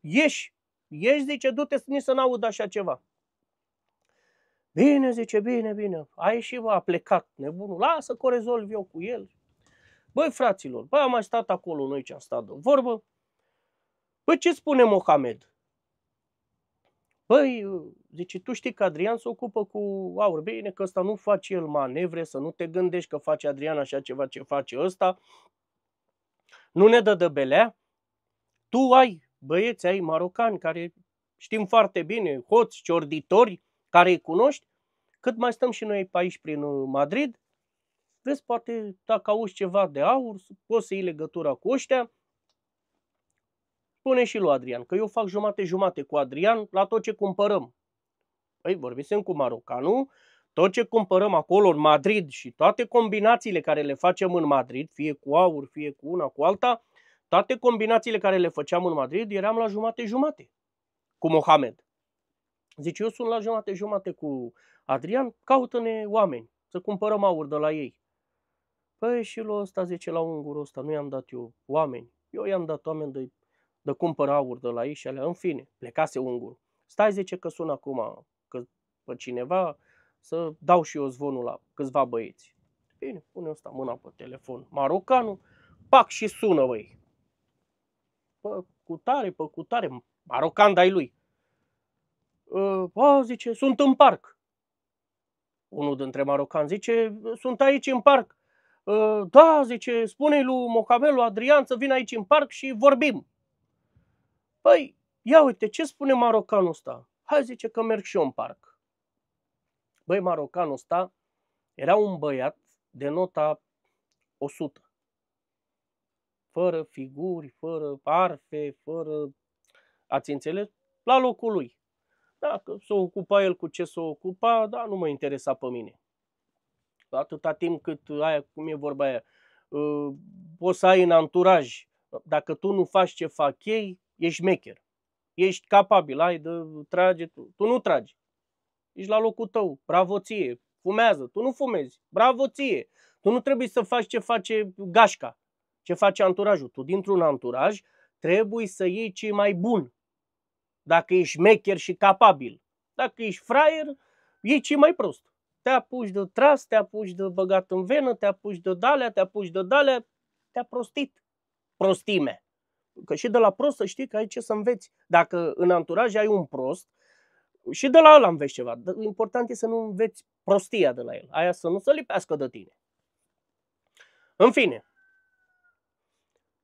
ieși, ieși, zice, du-te nici să n-aud așa ceva. Bine, zice, bine, bine, a ieșit, a plecat nebunul, lasă că o rezolv eu cu el. Băi, fraților, băi, am mai stat acolo noi ce am stat de vorbă. Băi, ce spune Mohamed? Băi, zice, tu știi că Adrian se ocupă cu aur. Bine că ăsta nu face el manevre, să nu te gândești că face Adrian așa ceva ce face ăsta. Nu ne dă de belea. Tu ai băieți, ai marocani care știm foarte bine, hoți, ciorditori, care îi cunoști. Cât mai stăm și noi pe aici prin uh, Madrid, vezi, poate dacă auzi ceva de aur, poți să iei legătura cu ăștia, spune și lui Adrian, că eu fac jumate-jumate cu Adrian la tot ce cumpărăm. Păi, vorbisem cu marocanul, tot ce cumpărăm acolo în Madrid și toate combinațiile care le facem în Madrid, fie cu aur, fie cu una, cu alta, toate combinațiile care le făceam în Madrid, eram la jumate-jumate cu Mohamed. Zice, eu sunt la jumate-jumate cu Adrian, caută-ne oameni să cumpărăm aur de la ei. Păi și lui ăsta, zice, la ungurul ăsta, nu i-am dat eu oameni. Eu i-am dat oameni de de cumpăr aur de la ei și alea. În fine, plecase ungurul. Stai, zice că sună acum că pe cineva să dau și eu zvonul la câțiva băieți. Bine, pune ăsta mâna pe telefon. Marocanul, pac și sună, băi. Pe cutare, pe cutare, marocan dai lui. A, zice, sunt în parc. Unul dintre marocani zice, sunt aici în parc. Da, zice, spune lui Mocavelu Adrian să vină aici în parc și vorbim. Păi, ia uite, ce spune marocanul ăsta? Hai zice că merg și eu în parc. Băi, marocanul ăsta era un băiat de nota 100. Fără figuri, fără arfe, fără... Ați înțeles? La locul lui. Dacă s-o ocupa el cu ce s-o ocupa, da, nu mă interesa pe mine. Atâta timp cât aia, cum e vorba aia, uh, poți să ai în anturaj. Dacă tu nu faci ce fac ei, ești mecher, ești capabil, ai de trage tu. Tu nu tragi. Ești la locul tău, bravo ție, fumează, tu nu fumezi, bravo ție. Tu nu trebuie să faci ce face gașca, ce face anturajul. Tu dintr-un anturaj trebuie să iei ce mai bun. Dacă ești mecher și capabil. Dacă ești fraier, iei ce mai prost. Te apuci de tras, te apuci de băgat în venă, te apuci de dalea, te apuci de dalea, te-a prostit. Prostime. Că și de la prost să știi că ai ce să înveți. Dacă în anturaj ai un prost, și de la ăla înveți ceva. Important e să nu înveți prostia de la el. Aia să nu se lipească de tine. În fine,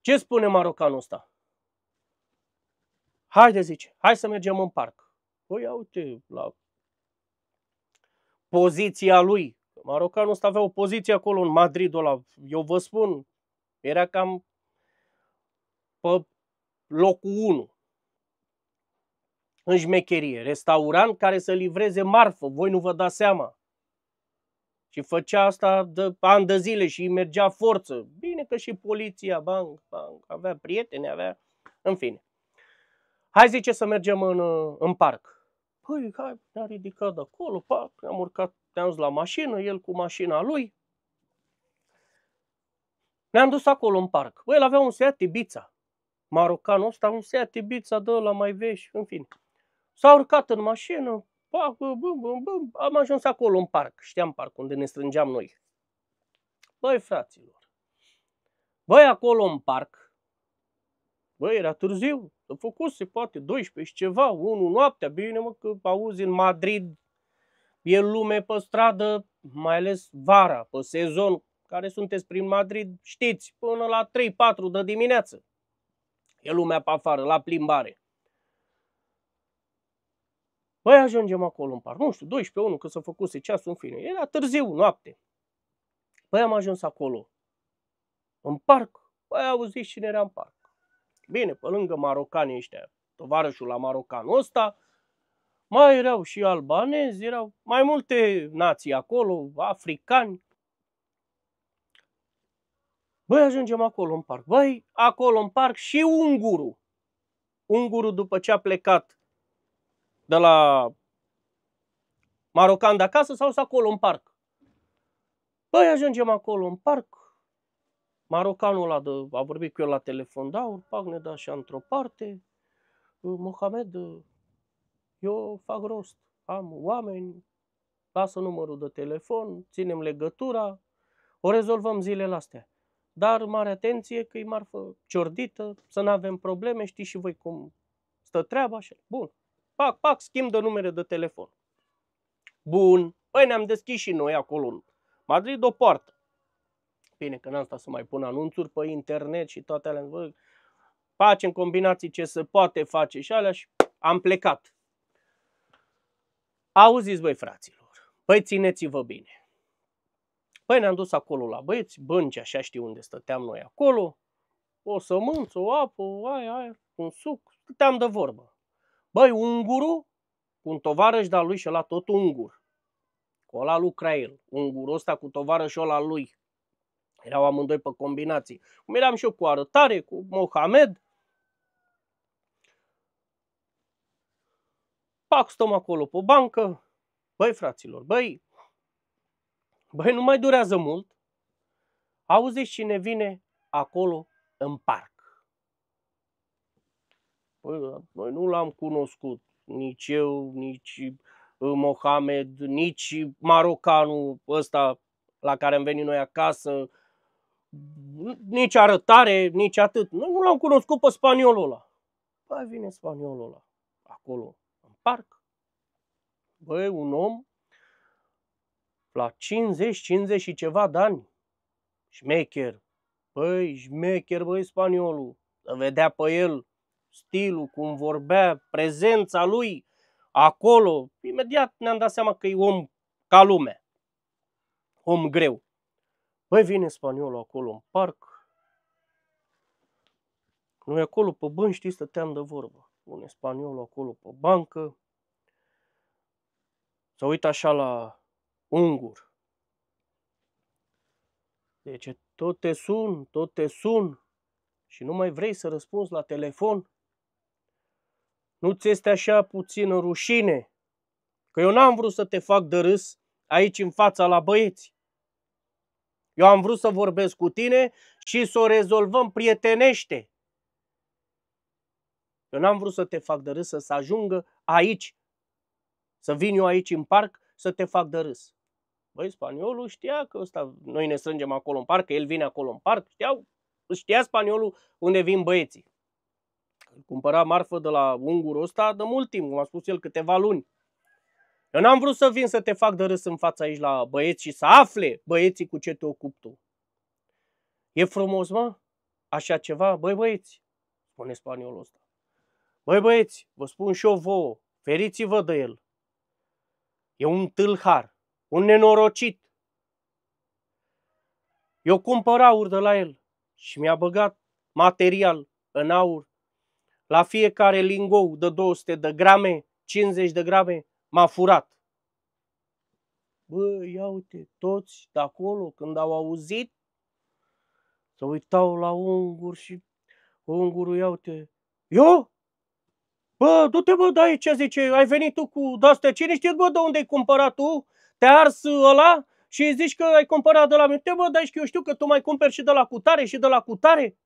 ce spune marocanul ăsta? Haide, zice, hai să mergem în parc. Păi, ia uite, la poziția lui. Marocanul ăsta avea o poziție acolo în Madrid, ăla. Eu vă spun, era cam pe locul 1 în șmecherie. Restaurant care să livreze marfă, voi nu vă dați seama. Și făcea asta de ani de zile și mergea forță. Bine că și poliția, banc, banc, avea prieteni, avea... În fine. Hai zice să mergem în, în parc. Păi, hai, ne-a ridicat de acolo, pa, ne-am urcat, ne-am dus la mașină, el cu mașina lui. Ne-am dus acolo în parc. Băi, el avea un Seat Ibiza. Marocanul ăsta, un Seat Ibiza de la mai vechi, în fine. S-a urcat în mașină, pac, bum, bum, bum, am ajuns acolo în parc. Știam parc unde ne strângeam noi. Băi, fraților, băi, acolo în parc, băi, era târziu, să făcuse poate 12 și ceva, 1 noaptea, bine mă, că auzi în Madrid, e lume pe stradă, mai ales vara, pe sezon, care sunteți prin Madrid, știți, până la 3-4 de dimineață. E lumea pe afară, la plimbare. Băi, ajungem acolo în parc, nu știu, 12 1 că s-a făcuse ceasul în fine. Era târziu, noapte. Băi, am ajuns acolo. În parc. Băi, auziți cine era în parc. Bine, pe lângă marocanii ăștia, tovarășul la marocanul ăsta, mai erau și albanezi, erau mai multe nații acolo, africani. Băi, ajungem acolo în parc. Băi, acolo în parc și ungurul. Ungurul după ce a plecat de la marocan de acasă sau să acolo în parc. Băi, ajungem acolo în parc, marocanul ăla de, a vorbit cu el la telefon, da, pac, ne da și într-o parte, Mohamed, eu fac rost, am oameni, lasă numărul de telefon, ținem legătura, o rezolvăm zilele astea. Dar mare atenție că e marfă ciordită, să nu avem probleme, știți și voi cum stă treaba așa. Bun. Pac, pac, schimb de numere de telefon. Bun. Păi ne-am deschis și noi acolo în Madrid o poartă. Bine că n-am stat să mai pun anunțuri pe internet și toate alea. Bă, facem combinații ce se poate face și alea și am plecat. Auziți, băi, fraților, păi țineți-vă bine. Păi ne-am dus acolo la băieți, bănci, așa știu unde stăteam noi acolo, o sămânță, o apă, aia, aia, un suc, stăteam de vorbă. Băi, ungurul, cu un tovarăș de-al lui și la tot ungur. Cu ăla lucra el. Ungurul ăsta cu tovarășul ăla lui. Erau amândoi pe combinații. Cum eram și eu cu arătare, cu Mohamed. Pac, stăm acolo pe bancă. Băi, fraților, băi, băi, nu mai durează mult. Auziți cine vine acolo în parc. Păi, noi nu l-am cunoscut, nici eu, nici uh, Mohamed, nici marocanul ăsta la care am venit noi acasă, nici arătare, nici atât. Noi nu l-am cunoscut pe spaniolul ăla. Păi vine spaniolul ăla, acolo, în parc. Băi, un om la 50, 50 și ceva de ani. Șmecher. Băi, șmecher, băi, spaniolul. Să vedea pe el stilul, cum vorbea, prezența lui acolo, imediat ne-am dat seama că e om ca lume, om greu. Băi, vine spaniolul acolo în parc, noi acolo pe bani, știi, stăteam de vorbă. Pune spaniolul acolo pe bancă, să uită așa la ungur. Deci tot te sun, tot te sun și nu mai vrei să răspunzi la telefon? Nu ți este așa puțină rușine? Că eu n-am vrut să te fac de râs aici în fața la băieți. Eu am vrut să vorbesc cu tine și să o rezolvăm prietenește. Eu n-am vrut să te fac de râs, să se ajungă aici, să vin eu aici în parc să te fac de râs. Băi, spaniolul știa că ăsta, noi ne strângem acolo în parc, că el vine acolo în parc, știau, știa spaniolul unde vin băieții. Cumpăra marfă de la ungurul ăsta de mult timp, cum a spus el, câteva luni. Eu n-am vrut să vin să te fac de râs în fața aici la băieți și să afle băieții cu ce te ocupi tu. E frumos, mă? Așa ceva? Băi, băieți, spune spaniolul ăsta. Băi, băieți, vă spun și eu vouă, feriți-vă de el. E un tâlhar, un nenorocit. Eu cumpăr aur de la el și mi-a băgat material în aur. La fiecare lingou de 200 de grame, 50 de grame, m-a furat. Bă, ia uite, toți de acolo, când au auzit, să uitau la ungur și ungurul, ia uite, eu? Bă, du-te bă de aici, zice, ai venit tu cu de-astea, cine știe bă de unde ai cumpărat tu? Te-a ars ăla și zici că ai cumpărat de la mine. Te bă, dai că eu știu că tu mai cumperi și de la cutare și de la cutare.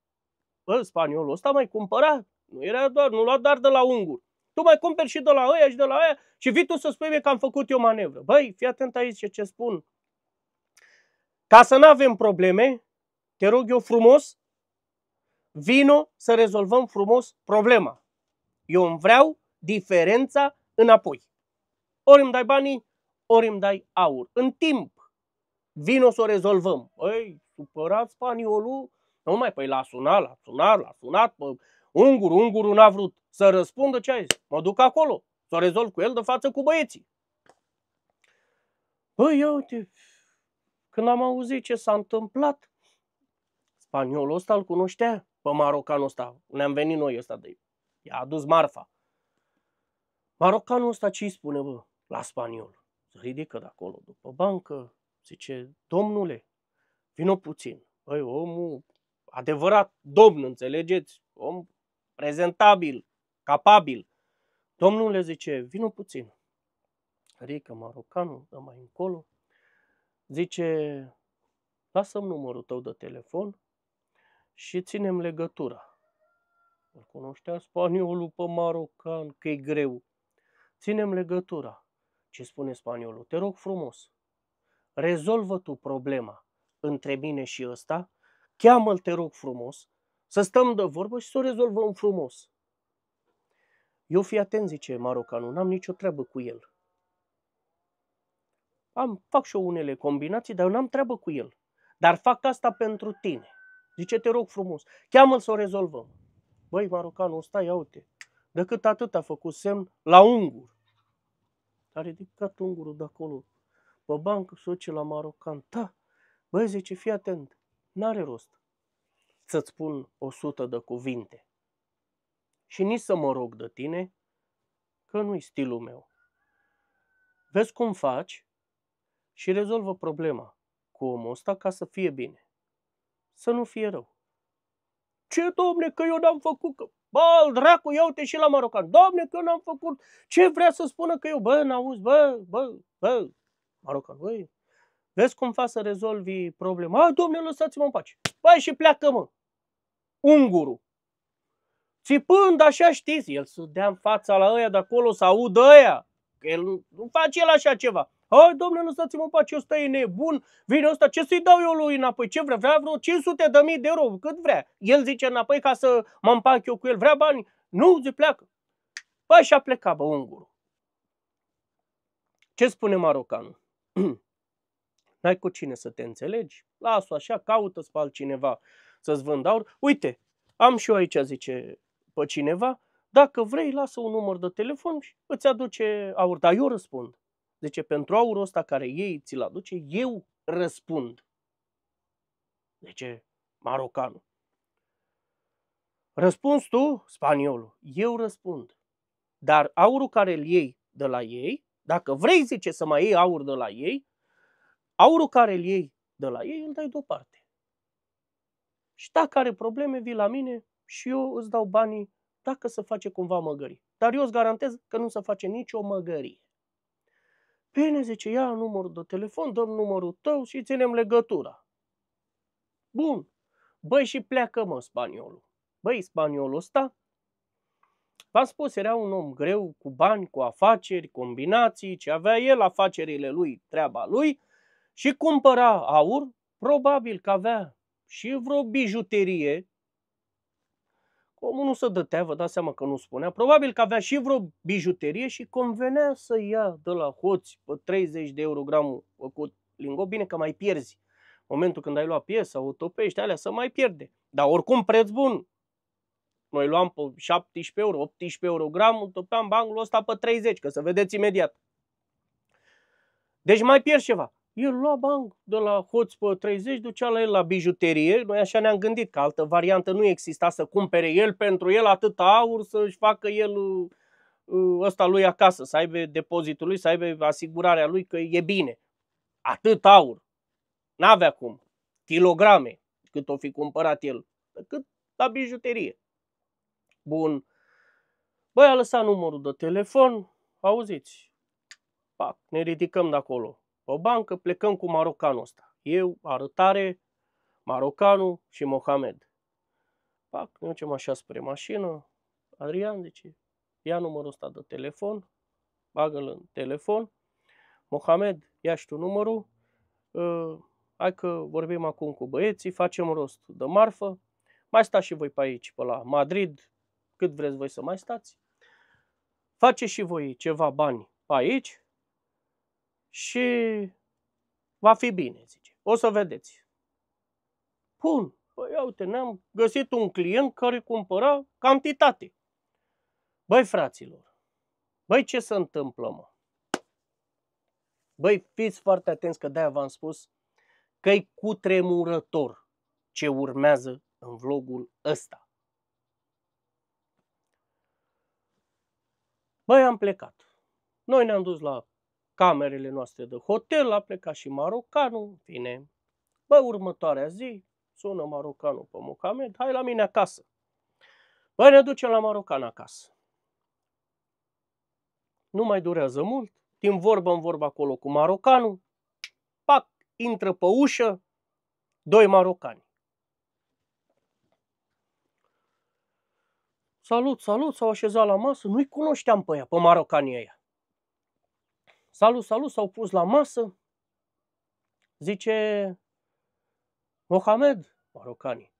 Bă, spaniolul ăsta mai cumpărat. Nu era doar, nu lua doar de la ungur. Tu mai cumperi și de la ăia și de la aia și vii tu să spui mie că am făcut eu manevră. Băi, fii atent aici ce spun. Ca să nu avem probleme, te rog eu frumos, vino să rezolvăm frumos problema. Eu îmi vreau diferența înapoi. Ori îmi dai banii, ori îmi dai aur. În timp, vino să o rezolvăm. Băi, supărat spaniolul, nu mai, păi l-a sunat, l-a sunat, l-a sunat, pă, ungur, ungurul n-a vrut să răspundă ce ai zis. Mă duc acolo, să o rezolv cu el de față cu băieții. Băi, ia uite, când am auzit ce s-a întâmplat, spaniolul ăsta îl cunoștea pe marocanul ăsta. Ne-am venit noi ăsta de I-a adus marfa. Marocanul ăsta ce îi spune, bă, la spaniol? Se ridică de acolo după bancă, zice, domnule, vină puțin. Băi, omul adevărat domn, înțelegeți? Om prezentabil, capabil. Domnule zice, vină puțin. Ridică marocanul, dă mai încolo. Zice, lasă-mi numărul tău de telefon și ținem legătura. Îl cunoștea spaniolul pe marocan, că e greu. Ținem legătura. Ce spune spaniolul? Te rog frumos, rezolvă tu problema între mine și ăsta, cheamă-l, te rog frumos, să stăm de vorbă și să o rezolvăm frumos. Eu fii atent, zice marocanul, n-am nicio treabă cu el. Am, fac și eu unele combinații, dar eu n-am treabă cu el. Dar fac asta pentru tine. Zice, te rog frumos, cheamă-l să o rezolvăm. Băi, marocanul ăsta, ia uite, decât atât a făcut semn la ungur. A ridicat ungurul de acolo, pe bancă, soce la marocan. Da, băi, zice, fii atent, n-are rost să-ți spun o sută de cuvinte. Și nici să mă rog de tine, că nu-i stilul meu. Vezi cum faci și rezolvă problema cu omul ăsta ca să fie bine. Să nu fie rău. Ce, domne, că eu n-am făcut? Că... Bă, dracu, ia uite și la marocan. Domne, că eu n-am făcut. Ce vrea să spună că eu? Bă, n-auzi, bă, bă, bă. Marocan, băi, vezi cum faci să rezolvi problema? A, domne, lăsați-mă în pace. Băi, și pleacă, mă. Ungurul. Țipând așa, știți, el să dea în fața la ăia de acolo, să audă ăia. Că el nu, nu face el așa ceva. Hai, domnule, lăsați-mă în pace, ăsta e nebun, vine ăsta, ce să-i dau eu lui înapoi? Ce vrea? Vrea vreo 500 de mii de euro, cât vrea? El zice înapoi ca să mă împac eu cu el, vrea bani? Nu, zi pleacă. Păi și-a plecat, bă, ungurul. Ce spune marocanul? (clears throat) N-ai cu cine să te înțelegi? Lasă așa, caută-ți pe altcineva să-ți vând aur. Uite, am și eu aici, zice, pe cineva, dacă vrei, lasă un număr de telefon și îți aduce aur. Dar eu răspund. Zice, pentru aurul ăsta care ei ți-l aduce, eu răspund. Zice marocanul. Răspuns tu, spaniolul. Eu răspund. Dar aurul care îl iei de la ei, dacă vrei, zice, să mai iei aur de la ei, aurul care îl iei de la ei, îl dai deoparte. Și dacă are probleme, vii la mine și eu îți dau banii dacă se face cumva măgării. Dar eu îți garantez că nu se face nicio măgărie. Bine, zice, ia numărul de telefon, dăm numărul tău și ținem legătura. Bun. Băi, și pleacă, mă, spaniolul. Băi, spaniolul ăsta, v-am spus, era un om greu, cu bani, cu afaceri, combinații, ce avea el afacerile lui, treaba lui, și cumpăra aur, probabil că avea și vreo bijuterie, Omul nu se dătea, vă dați seama că nu spunea. Probabil că avea și vreo bijuterie și convenea să ia de la hoți pe 30 de euro gramul făcut lingot. Bine că mai pierzi. Momentul când ai luat piesa, o topești, alea, să mai pierde. Dar oricum preț bun. Noi luam pe 17 euro, 18 euro gramul, topeam bangul ăsta pe 30, că să vedeți imediat. Deci mai pierzi ceva. El lua bani de la hoț pe 30, ducea la el la bijuterie. Noi așa ne-am gândit că altă variantă nu exista să cumpere el pentru el atât aur, să-și facă el uh, ăsta lui acasă, să aibă depozitul lui, să aibă asigurarea lui că e bine. Atât aur. N-avea cum. Kilograme cât o fi cumpărat el. Cât la bijuterie. Bun. Băi, a lăsat numărul de telefon, auziți, pac, ne ridicăm de acolo o bancă, plecăm cu marocanul ăsta. Eu, arătare, marocanul și Mohamed. Pac, ne ducem așa spre mașină. Adrian zice, ia numărul ăsta de telefon, bagă-l în telefon. Mohamed, ia și tu numărul. Uh, hai că vorbim acum cu băieții, facem rost de marfă. Mai stați și voi pe aici, pe la Madrid, cât vreți voi să mai stați. Face și voi ceva bani pe aici, și va fi bine, zice. O să vedeți. Bun, păi uite, ne-am găsit un client care cumpăra cantitate. Băi, fraților, băi, ce se întâmplă, mă? Băi, fiți foarte atenți că de-aia v-am spus că e cutremurător ce urmează în vlogul ăsta. Băi, am plecat. Noi ne-am dus la camerele noastre de hotel, a plecat și marocanul, bine. Bă, următoarea zi, sună marocanul pe Mohamed, hai la mine acasă. Bă, ne ducem la marocan acasă. Nu mai durează mult, din vorbă în vorbă acolo cu marocanul, pac, intră pe ușă, doi marocani. Salut, salut, s-au așezat la masă, nu-i cunoșteam pe ea, pe marocanii ăia. Salut, salut, s-au pus la masă. Zice Mohamed, marocanii,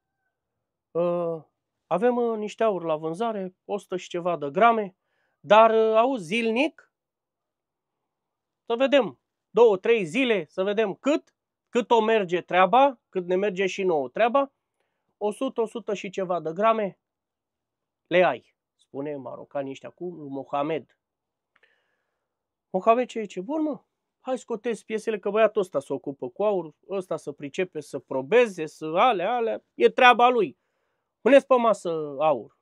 ă, avem ă, niște aur la vânzare, 100 și ceva de grame, dar ă, au zilnic, să vedem, două, trei zile, să vedem cât, cât o merge treaba, cât ne merge și nouă treaba, 100, 100 și ceva de grame, le ai, spune marocanii ăștia cu Mohamed. Mohamed ce zice, bun mă, hai scotezi piesele că băiatul ăsta se ocupă cu aur, ăsta să pricepe să probeze, să ale, ale, e treaba lui. Puneți pe masă aur.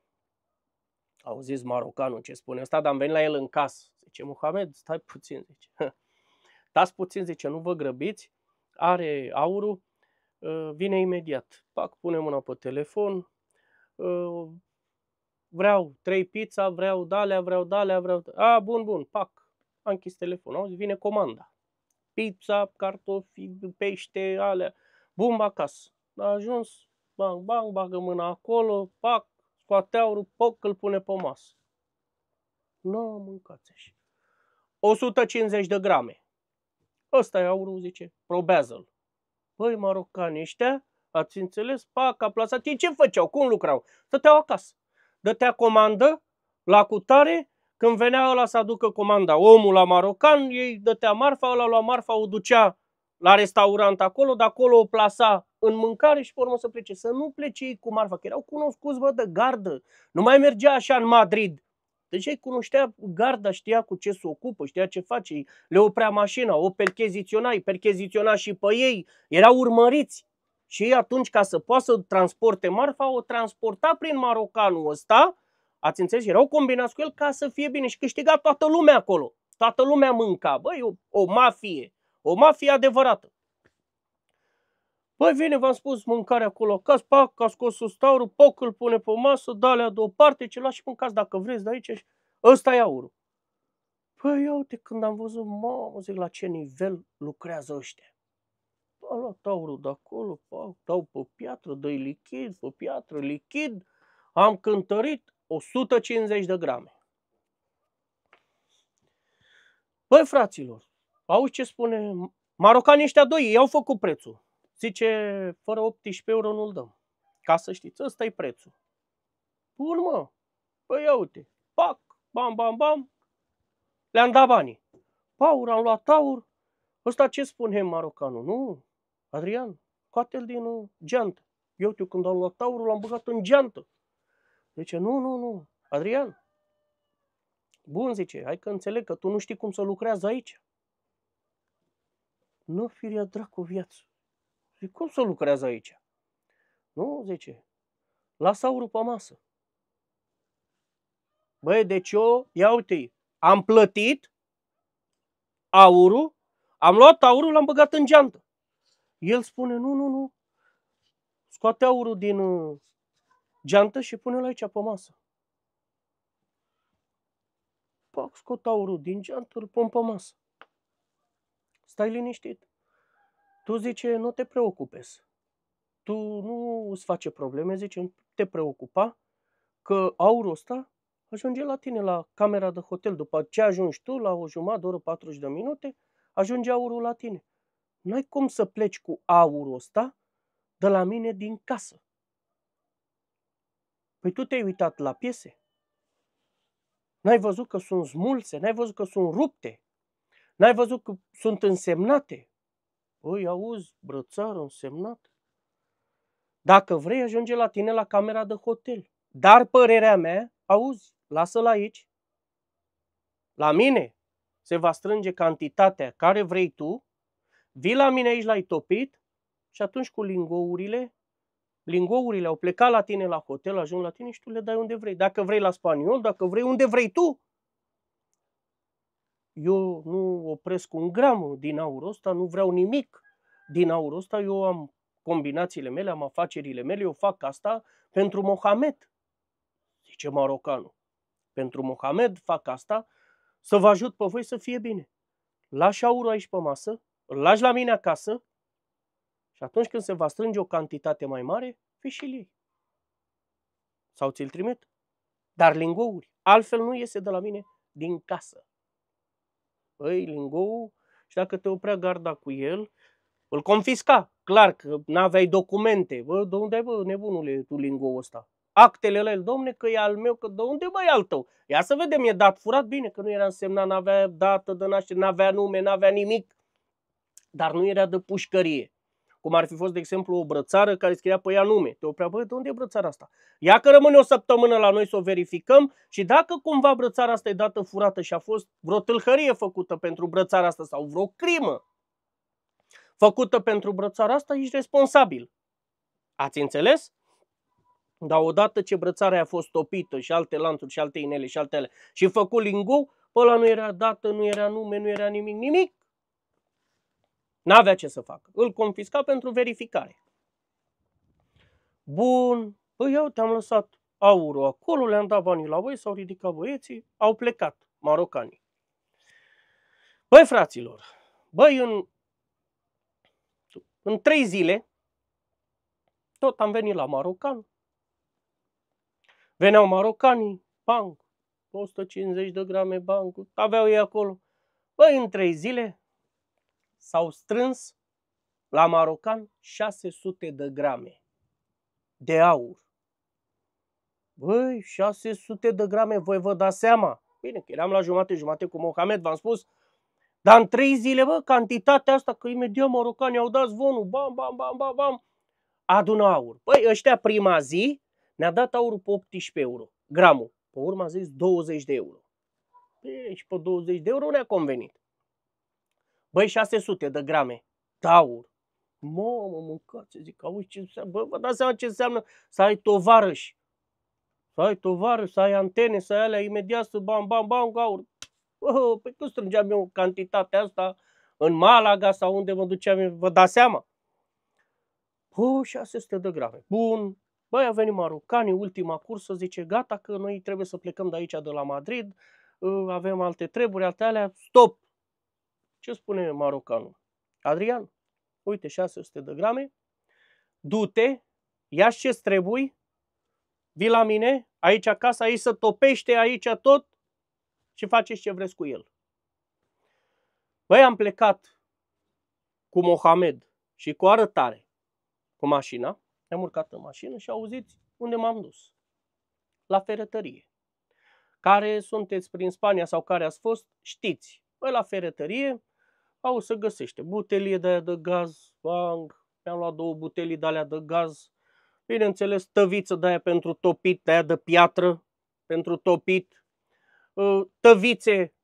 Au zis marocanul ce spune ăsta, dar am venit la el în casă. Zice, Mohamed, stai puțin, zice. (laughs) Stați puțin, zice, nu vă grăbiți, are aurul, ă, vine imediat. Pac, pune mâna pe telefon, ă, vreau trei pizza, vreau dalea, vreau dalea, vreau... A, bun, bun, pac, a închis telefonul, auzi, vine comanda. Pizza, cartofi, pește, alea. Bum, acasă. A ajuns, bang, bang, bagă mâna acolo, pac, scoate aurul, poc, îl pune pe masă. Nu, mâncați așa. 150 de grame. Ăsta e aurul, zice, probează-l. Păi, marocani ăștia, ați înțeles? Pac, a plasat. Ei ce făceau? Cum lucrau? Stăteau acasă. Dătea comandă la cutare, când venea ăla să aducă comanda, omul la marocan, ei dătea marfa, ăla lua marfa, o ducea la restaurant acolo, de acolo o plasa în mâncare și pe urmă să plece. Să nu plece ei cu marfa, că erau cunoscuți, bă, de gardă. Nu mai mergea așa în Madrid. Deci ei cunoștea garda, știa cu ce se ocupă, știa ce face, le oprea mașina, o percheziționa, îi percheziționa și pe ei, erau urmăriți. Și ei atunci, ca să poată să transporte marfa, o transporta prin marocanul ăsta, Ați înțeles? Erau combinați cu el ca să fie bine și câștiga toată lumea acolo. Toată lumea mânca. Băi, o, o mafie. O mafie adevărată. Băi, vine, v-am spus, mâncarea acolo acasă, pac, a scos sustaurul, poc îl pune pe masă, dă alea deoparte, ce lași și mâncați dacă vreți de aici. Ăsta e aurul. Păi, ia uite, când am văzut, mamă, zic, la ce nivel lucrează ăștia. A luat aurul de acolo, pac, dau pe piatră, dă lichid, pe piatră, lichid, am cântărit, 150 de grame. Băi, fraților, auzi ce spune marocanii ăștia doi, ei au făcut prețul. Zice, fără 18 euro nu-l dăm. Ca să știți, ăsta e prețul. Bun, mă. Păi ia uite. Pac, bam, bam, bam. Le-am dat banii. Paur, am luat taur. Ăsta ce spune marocanul? Nu, Adrian, scoate-l din uh, geantă. Eu uite, când am luat taurul, l-am băgat în geantă. Zice, nu, nu, nu, Adrian. Bun, zice, hai că înțeleg că tu nu știi cum să lucrează aici. Nu, firia dracu viață. Zic, cum să lucrează aici? Nu, zice, lasă aurul pe masă. Băi, deci eu, ia uite, am plătit aurul, am luat aurul, l-am băgat în geantă. El spune, nu, nu, nu, scoate aurul din uh, geantă și pune-l aici pe masă. Pac, scot aurul din geantă, îl pun pe masă. Stai liniștit. Tu zice, nu te preocupezi. Tu nu îți face probleme, zice, nu te preocupa că aurul ăsta ajunge la tine la camera de hotel. După ce ajungi tu, la o jumătate de oră, 40 de minute, ajunge aurul la tine. N-ai cum să pleci cu aurul ăsta de la mine din casă. Păi tu te-ai uitat la piese? N-ai văzut că sunt smulse? N-ai văzut că sunt rupte? N-ai văzut că sunt însemnate? Păi, auzi, brățară însemnat. Dacă vrei, ajunge la tine la camera de hotel. Dar părerea mea, auzi, lasă-l aici. La mine se va strânge cantitatea care vrei tu, vii la mine aici, l-ai topit și atunci cu lingourile, lingourile au plecat la tine la hotel, ajung la tine și tu le dai unde vrei. Dacă vrei la spaniol, dacă vrei unde vrei tu. Eu nu opresc un gram din aurul ăsta, nu vreau nimic din aurul ăsta. Eu am combinațiile mele, am afacerile mele, eu fac asta pentru Mohamed, zice marocanul. Pentru Mohamed fac asta să vă ajut pe voi să fie bine. Lași aurul aici pe masă, îl lași la mine acasă și atunci când se va strânge o cantitate mai mare, fii și ei. Sau ți-l trimit. Dar lingouri. Altfel nu iese de la mine din casă. Păi, lingou, și dacă te oprea garda cu el, îl confisca. Clar că n-aveai documente. Bă, de unde ai, bă, nebunule, tu lingou ăsta? Actele la el, domne, că e al meu, că de unde băi al tău? Ia să vedem, e dat furat bine, că nu era însemnat, n-avea dată de naștere, n-avea nume, n-avea nimic, dar nu era de pușcărie. Cum ar fi fost, de exemplu, o brățară care scria pe ea nume. Te oprea, băi, de unde e brățara asta? Ia că rămâne o săptămână la noi să o verificăm și dacă cumva brățara asta e dată furată și a fost vreo tâlhărie făcută pentru brățara asta sau vreo crimă făcută pentru brățara asta, ești responsabil. Ați înțeles? Dar odată ce brățara a fost topită și alte lanturi și alte inele și altele și făcut lingou, ăla nu era dată, nu era nume, nu era nimic, nimic. N-avea ce să facă. Îl confisca pentru verificare. Bun, păi eu te-am lăsat aurul acolo, le-am dat banii la voi, s-au ridicat băieții, au plecat marocanii. Băi, fraților, băi, în, în trei zile, tot am venit la marocan, veneau marocanii, banc, 150 de grame banc, aveau ei acolo. Băi, în trei zile s-au strâns la marocan 600 de grame de aur. Băi, 600 de grame, voi vă dați seama. Bine, că eram la jumate, jumate cu Mohamed, v-am spus. Dar în trei zile, bă, cantitatea asta, că imediat marocanii au dat zvonul, bam, bam, bam, bam, bam, adună aur. Băi, ăștia prima zi ne-a dat aurul pe 18 euro, gramul. Pe urmă a zis 20 de euro. Băi, și pe 20 de euro ne-a convenit. Băi, 600 de grame taur. Mamă, mâncați, zic, auzi ce înseamnă, bă, vă dați seama ce înseamnă să ai tovarăși. Să ai tovarăși, să ai antene, să ai alea imediat, să bam, bam, bam, gaur. Bă, păi cum strângeam eu cantitatea asta în Malaga sau unde mă duceam, vă dați seama? Bă, 600 de grame. Bun. Băi, a venit marocanii, ultima cursă, zice, gata că noi trebuie să plecăm de aici, de la Madrid, ă, avem alte treburi, alte alea, stop, ce spune marocanul? Adrian, uite 600 de grame, du-te, ia ce trebuie, vii la mine, aici acasă, aici să topește, aici tot și faceți ce vreți cu el. Băi, am plecat cu Mohamed și cu arătare cu mașina, am urcat în mașină și auziți unde m-am dus. la ferătărie. Care sunteți prin Spania sau care ați fost, știți. Bă, la ferătărie au să găsește butelie de aia de gaz, bang, mi-am luat două butelii de alea de gaz, bineînțeles tăviță de aia pentru topit, de aia de piatră, pentru topit, ă, tăvițe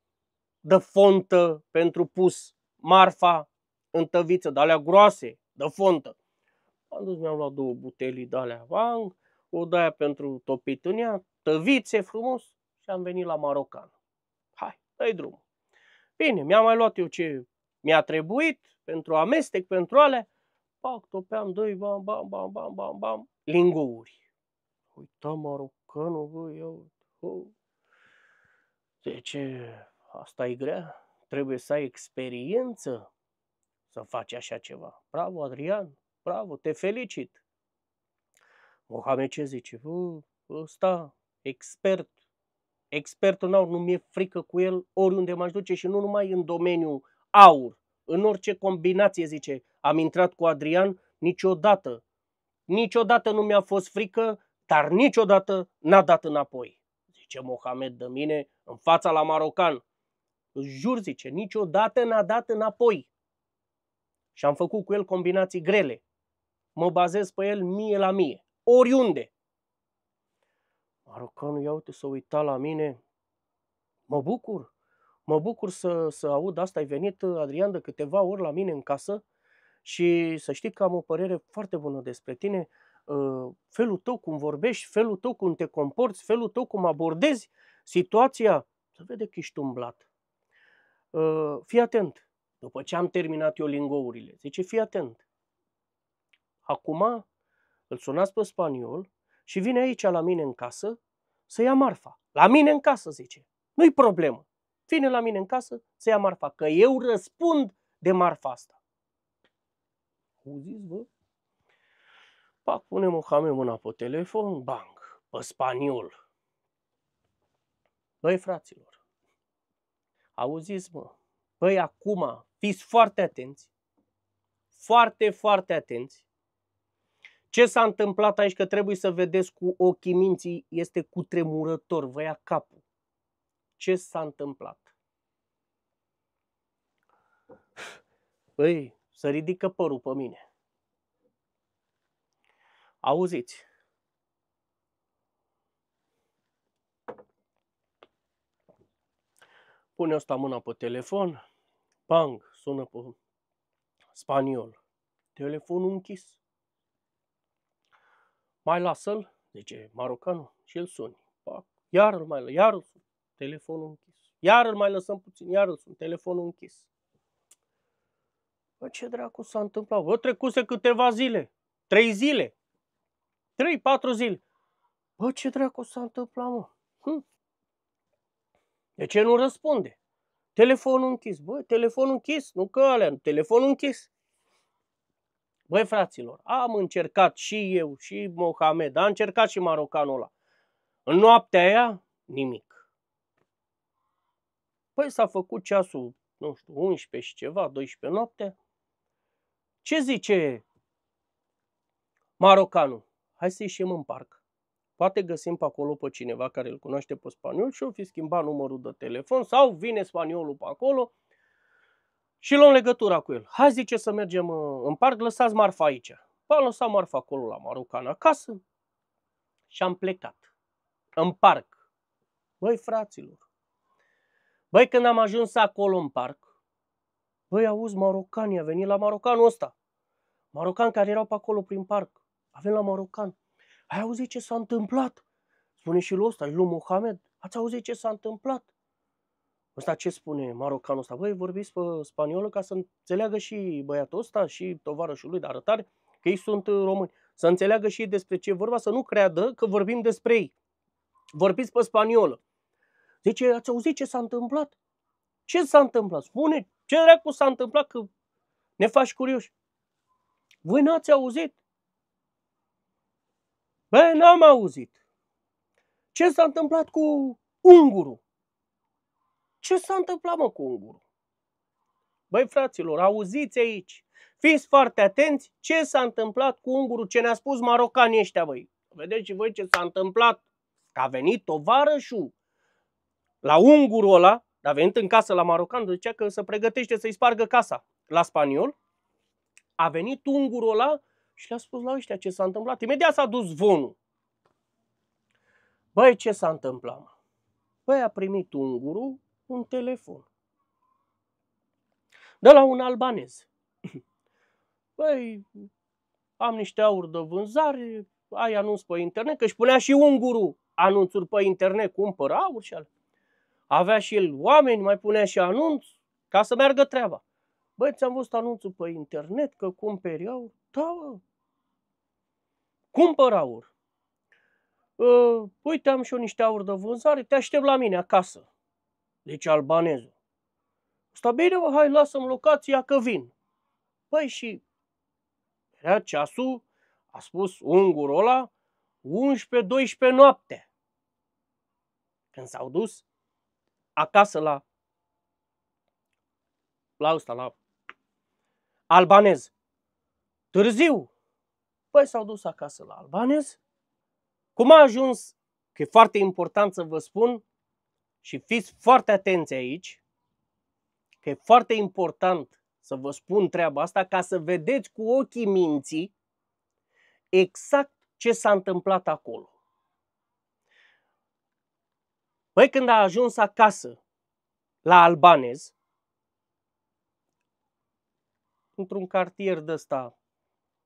de fontă pentru pus marfa în tăviță, de alea groase, de fontă. Am dus, mi-am luat două butelii de alea, bang, o de aia pentru topit în ea, tăvițe frumos și am venit la Marocan. Hai, dai drumul. Bine, mi-am mai luat eu ce mi-a trebuit pentru amestec, pentru alea. Pac, topeam doi, bam, bam, bam, bam, bam, bam, lingouri. Uita marocanul, bă, eu. Oh. Deci, asta e grea. Trebuie să ai experiență să faci așa ceva. Bravo, Adrian, bravo, te felicit. Mohamed ce zice? Bă, ăsta, expert, expert în aur, nu mi-e frică cu el oriunde m-aș duce și nu numai în domeniul aur, în orice combinație, zice, am intrat cu Adrian, niciodată, niciodată nu mi-a fost frică, dar niciodată n-a dat înapoi. Zice Mohamed de mine în fața la marocan. Îți jur, zice, niciodată n-a dat înapoi. Și am făcut cu el combinații grele. Mă bazez pe el mie la mie, oriunde. Marocanul, ia uite, să uita la mine. Mă bucur. Mă bucur să, să aud asta. Ai venit, Adrian, de câteva ori la mine în casă și să știi că am o părere foarte bună despre tine. Uh, felul tău cum vorbești, felul tău cum te comporți, felul tău cum abordezi situația, să vede că ești umblat. Uh, fii atent. După ce am terminat eu lingourile, zice, fii atent. Acum îl sunați pe spaniol și vine aici la mine în casă să ia marfa. La mine în casă, zice. Nu-i problemă. Vine la mine în casă să ia marfa, că eu răspund de marfa asta. Auziți, bă? Pac, pune Mohamed mâna pe telefon, bang, pe spaniol. Băi, fraților, auziți, mă, băi, acum, fiți foarte atenți, foarte, foarte atenți. Ce s-a întâmplat aici, că trebuie să vedeți cu ochii minții, este cu tremurător, vă ia capul ce s-a întâmplat. Păi, să ridică părul pe mine. Auziți? Pune asta mâna pe telefon, bang, sună pe spaniol. Telefonul închis. Mai lasă-l, zice marocanul, și el suni. Iar îl mai iar îl sun telefonul închis. Iar îl mai lăsăm puțin, iar îl sunt, telefonul închis. Bă, ce dracu s-a întâmplat? Bă, trecuse câteva zile, trei zile, trei, patru zile. Bă, ce dracu s-a întâmplat, mă? Hm. De ce nu răspunde? Telefonul închis. Băi, telefonul închis, nu că alea, telefonul închis. Băi, fraților, am încercat și eu, și Mohamed, a încercat și marocanul ăla. În noaptea aia, nimic. Păi s-a făcut ceasul, nu știu, 11 și ceva, 12 noapte. Ce zice marocanul? Hai să ieșim în parc. Poate găsim pe acolo pe cineva care îl cunoaște pe spaniol și o fi schimbat numărul de telefon sau vine spaniolul pe acolo și luăm legătura cu el. Hai zice să mergem uh, în parc, lăsați marfa aici. Păi am lăsat marfa acolo la marocan acasă și am plecat. În parc. Băi, fraților, Băi, când am ajuns acolo în parc, băi, auzi, marocani, a venit la marocanul ăsta. Marocan care erau pe acolo prin parc. A venit la marocan. Ai auzit ce s-a întâmplat? Spune și lui ăsta, lui Mohamed. Ați auzit ce s-a întâmplat? Ăsta ce spune marocanul ăsta? Băi, vorbiți pe spaniolă ca să înțeleagă și băiatul ăsta și tovarășul lui de arătare că ei sunt uh, români. Să înțeleagă și ei despre ce vorba, să nu creadă că vorbim despre ei. Vorbiți pe spaniolă. Zice, ați auzit ce s-a întâmplat? Ce s-a întâmplat? Spune, ce dracu s-a întâmplat că ne faci curioși? Voi n-ați auzit? Băi, n-am auzit. Ce s-a întâmplat cu ungurul? Ce s-a întâmplat, mă, cu ungurul? Băi, fraților, auziți aici. Fiți foarte atenți ce s-a întâmplat cu ungurul, ce ne-a spus marocanii ăștia, băi. Vedeți și voi ce s-a întâmplat? A venit tovarășul la ungurul ăla, a venit în casă la marocan, zicea că se pregătește să-i spargă casa la spaniol. A venit ungurul ăla și le-a spus la ăștia ce s-a întâmplat. Imediat s-a dus zvonul. Băi, ce s-a întâmplat, mă? Băi, a primit ungurul un telefon. De la un albanez. (clears throat) Băi, am niște aur de vânzare, ai anunț pe internet, că își punea și ungurul anunțuri pe internet, cumpăr aur și ale. Avea și el oameni, mai punea și anunț ca să meargă treaba. Băi, ți-am văzut anunțul pe internet că cumperi aur? Da, bă. Cumpăr aur. Uh, uite, am și eu niște aur de vânzare, te aștept la mine acasă. Deci albanezul. Sta bine, mă, hai, lasă-mi locația că vin. Păi și era ceasul, a spus ungurul ăla, 11-12 noapte. Când s-au dus acasă la la ăsta, la albanez. Târziu. Păi s-au dus acasă la albanez. Cum a ajuns, că e foarte important să vă spun și fiți foarte atenți aici, că e foarte important să vă spun treaba asta ca să vedeți cu ochii minții exact ce s-a întâmplat acolo. Păi când a ajuns acasă la albanez, într-un cartier de ăsta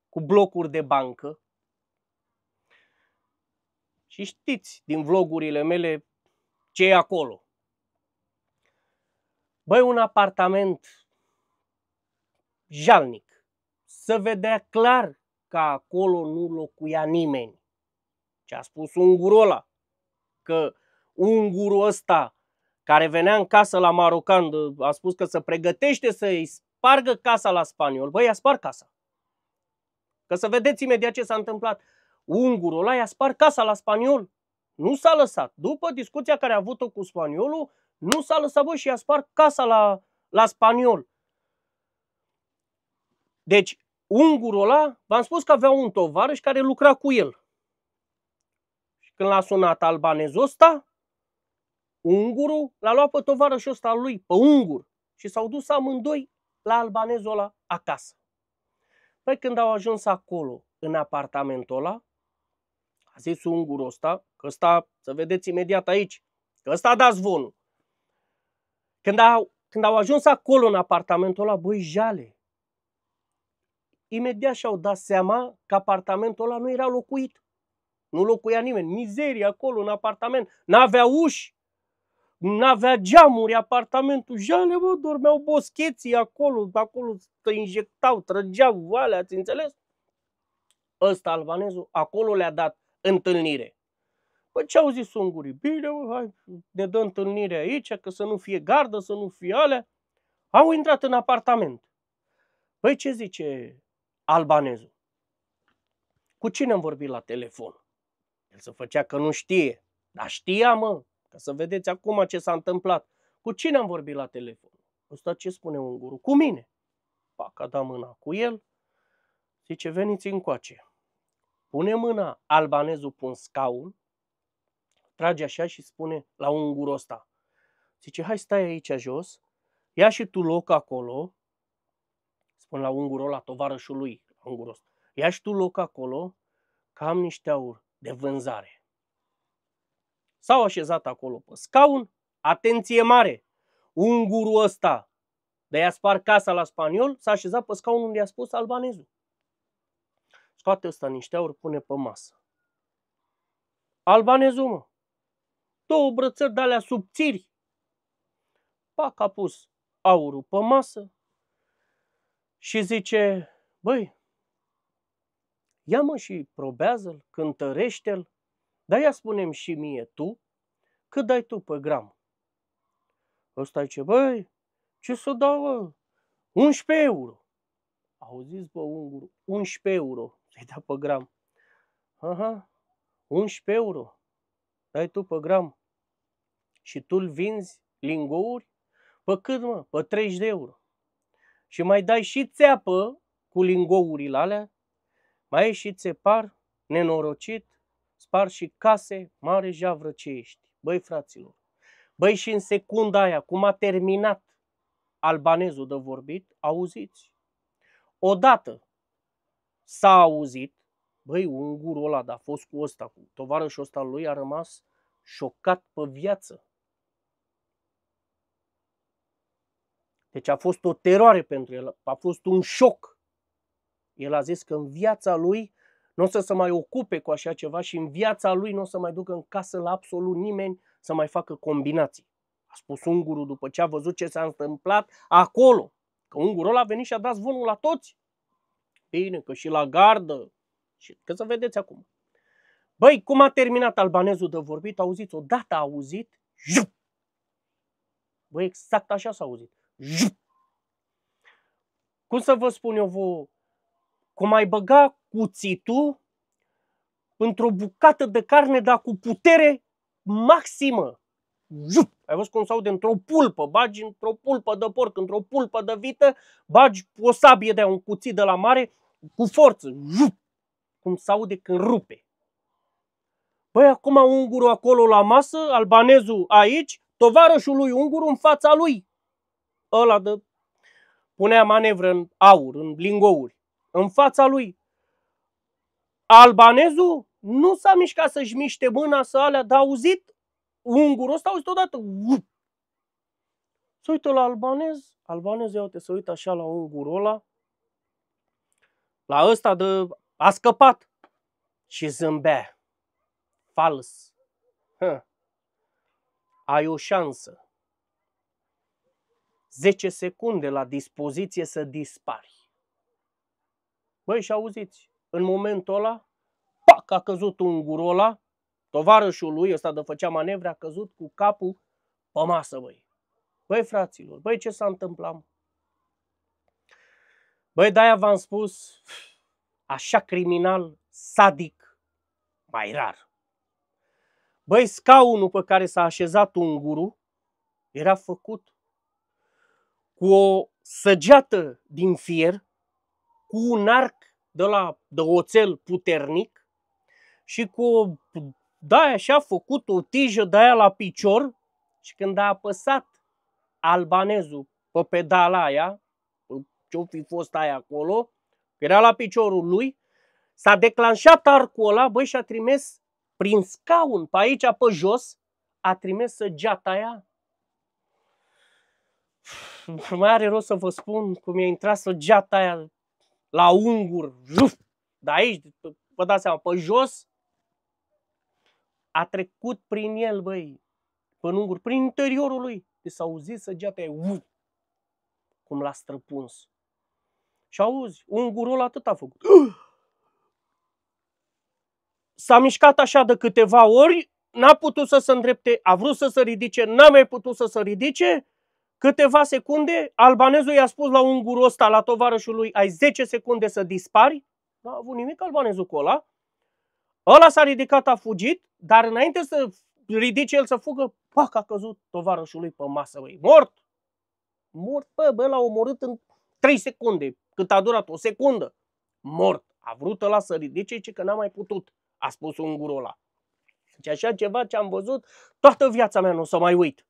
cu blocuri de bancă, și știți din vlogurile mele ce e acolo. Băi, un apartament jalnic. Să vedea clar că acolo nu locuia nimeni. Ce a spus ungurul ăla, că ungurul ăsta care venea în casă la marocan, a spus că se pregătește să-i spargă casa la spaniol. Băi, a spart casa. Că să vedeți imediat ce s-a întâmplat. Ungurul ăla i-a spart casa la spaniol. Nu s-a lăsat. După discuția care a avut-o cu spaniolul, nu s-a lăsat, bă, și i-a spart casa la, la spaniol. Deci, ungurul ăla, v-am spus că avea un tovarăș care lucra cu el. Și când l-a sunat albanezul ăsta, ungurul l-a luat pe tovarășul ăsta al lui, pe ungur, și s-au dus amândoi la albanezul ăla acasă. Păi când au ajuns acolo, în apartamentul ăla, a zis ungurul ăsta, că ăsta, să vedeți imediat aici, că ăsta a dat zvonul. Când au, când au ajuns acolo în apartamentul ăla, băi, jale, imediat și-au dat seama că apartamentul ăla nu era locuit. Nu locuia nimeni. Mizerie acolo în apartament. N-avea uși. N-avea geamuri apartamentul. Jale, bă, dormeau boscheții acolo. Acolo te injectau, trăgeau alea, ați înțeles? Ăsta, albanezul, acolo le-a dat întâlnire. Păi ce au zis ungurii? Bine, bă, hai, ne dă întâlnire aici, că să nu fie gardă, să nu fie alea. Au intrat în apartament. Păi ce zice albanezul. Cu cine am vorbit la telefon? El se făcea că nu știe, dar știa, mă, ca să vedeți acum ce s-a întâmplat. Cu cine am vorbit la telefon? Ăsta ce spune ungurul? Cu mine. Pac, a dat mâna cu el, zice, veniți încoace. Pune mâna albanezul pe un scaun, trage așa și spune la ungurul ăsta. Zice, hai stai aici jos, ia și tu loc acolo, spun la ungurul la tovarășul lui, la ungurul ăsta. Ia și tu loc acolo, că am niște aur de vânzare. S-au așezat acolo pe scaun, atenție mare, ungurul ăsta de i-a spart casa la spaniol, s-a așezat pe scaun unde i-a spus albanezul. Scoate ăsta niște aur, pune pe masă. Albanezul, mă. Două brățări de-alea subțiri. Pac a pus aurul pe masă, și zice, băi, ia-mă și probează-l, cântărește-l, dar ia spunem și mie tu, cât dai tu pe gram? Ăsta zice, băi, ce să dau, bă? 11 euro. Auziți, bă, ungur, 11 euro să-i dea pe gram. Aha, 11 euro. Dai tu pe gram. Și tu-l vinzi lingouri? Pe cât, mă? Pe 30 de euro și mai dai și țeapă cu lingourile alea, mai ai și țepar nenorocit spar și case, mare javră ce ești. Băi, fraților, băi, și în secunda aia, cum a terminat albanezul de vorbit, auziți. Odată s-a auzit, băi, ungurul ăla, dar a fost cu ăsta, cu tovarășul ăsta lui, a rămas șocat pe viață. Deci a fost o teroare pentru el, a fost un șoc. El a zis că în viața lui nu o să se mai ocupe cu așa ceva și în viața lui nu o să mai ducă în casă la absolut nimeni să mai facă combinații. A spus ungurul după ce a văzut ce s-a întâmplat acolo. Că ungurul ăla a venit și a dat zvonul la toți. Bine, că și la gardă. Și că să vedeți acum. Băi, cum a terminat albanezul de vorbit, auziți, odată a auzit, jup! Băi, exact așa s-a auzit. Jup! Cum să vă spun eu vouă? Cum ai băga cuțitul într-o bucată de carne, dar cu putere maximă. Jup! Ai văzut cum se aude într-o pulpă, bagi într-o pulpă de porc, într-o pulpă de vită, bagi o sabie de un cuțit de la mare cu forță. Jup! Cum se aude când rupe. Păi acum ungurul acolo la masă, albanezul aici, tovarășul lui ungurul în fața lui. Ăla de punea manevră în aur, în lingouri. În fața lui. Albanezul nu s-a mișcat să-și miște mâna să alea, dar auzit ungurul ăsta, auzit odată. Se uită la albanez, albanezul, ia uite, se uită așa la ungurul ăla, la ăsta de a scăpat și zâmbea. Fals. Hă. Ai o șansă. 10 secunde la dispoziție să dispari. Băi, și auziți, în momentul ăla, pac, a căzut ungurul ăla, tovarășul lui, ăsta de făcea manevre, a căzut cu capul pe masă, băi. Băi, fraților, băi, ce s-a întâmplat? Băi, de-aia v-am spus, așa criminal, sadic, mai rar. Băi, scaunul pe care s-a așezat ungurul era făcut cu o săgeată din fier, cu un arc de la de oțel puternic și cu o da, așa a făcut o tijă de aia la picior și când a apăsat albanezul pe pedala aia, ce-o fi fost aia acolo, era la piciorul lui, s-a declanșat arcul ăla, băi, și a trimis prin scaun, pe aici, pe jos, a trimis săgeata aia. Mai are rost să vă spun cum i-a intrat săgeata aia la ungur, juf, de aici, vă dați seama, pe jos, a trecut prin el, băi, pe ungur, prin interiorul lui. Deci s-a auzit săgeata aia, uf, cum l-a străpuns. Și auzi, ungurul atât a făcut. (gasps) S-a mișcat așa de câteva ori, n-a putut să se îndrepte, a vrut să se ridice, n-a mai putut să se ridice, câteva secunde, albanezul i-a spus la ungurul ăsta, la tovarășul lui, ai 10 secunde să dispari, n-a avut nimic albanezul cu ăla, ăla s-a ridicat, a fugit, dar înainte să ridice el să fugă, pac, a căzut tovarășul lui pe masă, băi, mort! Mort, bă, bă, l-a omorât în 3 secunde, cât a durat, o secundă. Mort. A vrut ăla să ridice, ce că n-a mai putut, a spus ungurul ăla. Deci așa ceva ce am văzut, toată viața mea nu o să mai uit.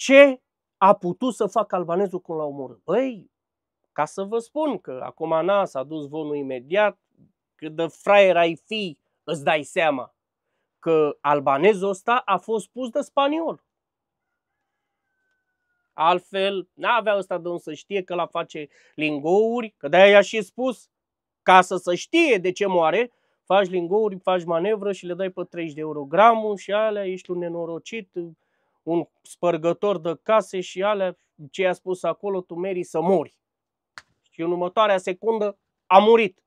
Ce a putut să facă albanezul cum l-a omorât? Băi, ca să vă spun că acum n-a, s-a dus vonul imediat, cât de fraier ai fi, îți dai seama că albanezul ăsta a fost pus de spaniol. Altfel, n-avea ăsta de unde să știe că la face lingouri, că de-aia i-a și spus, ca să se știe de ce moare, faci lingouri, faci manevră și le dai pe 30 de euro gramul și alea, ești un nenorocit, un spărgător de case și alea, ce a spus acolo, tu meri să mori. Și în următoarea secundă a murit.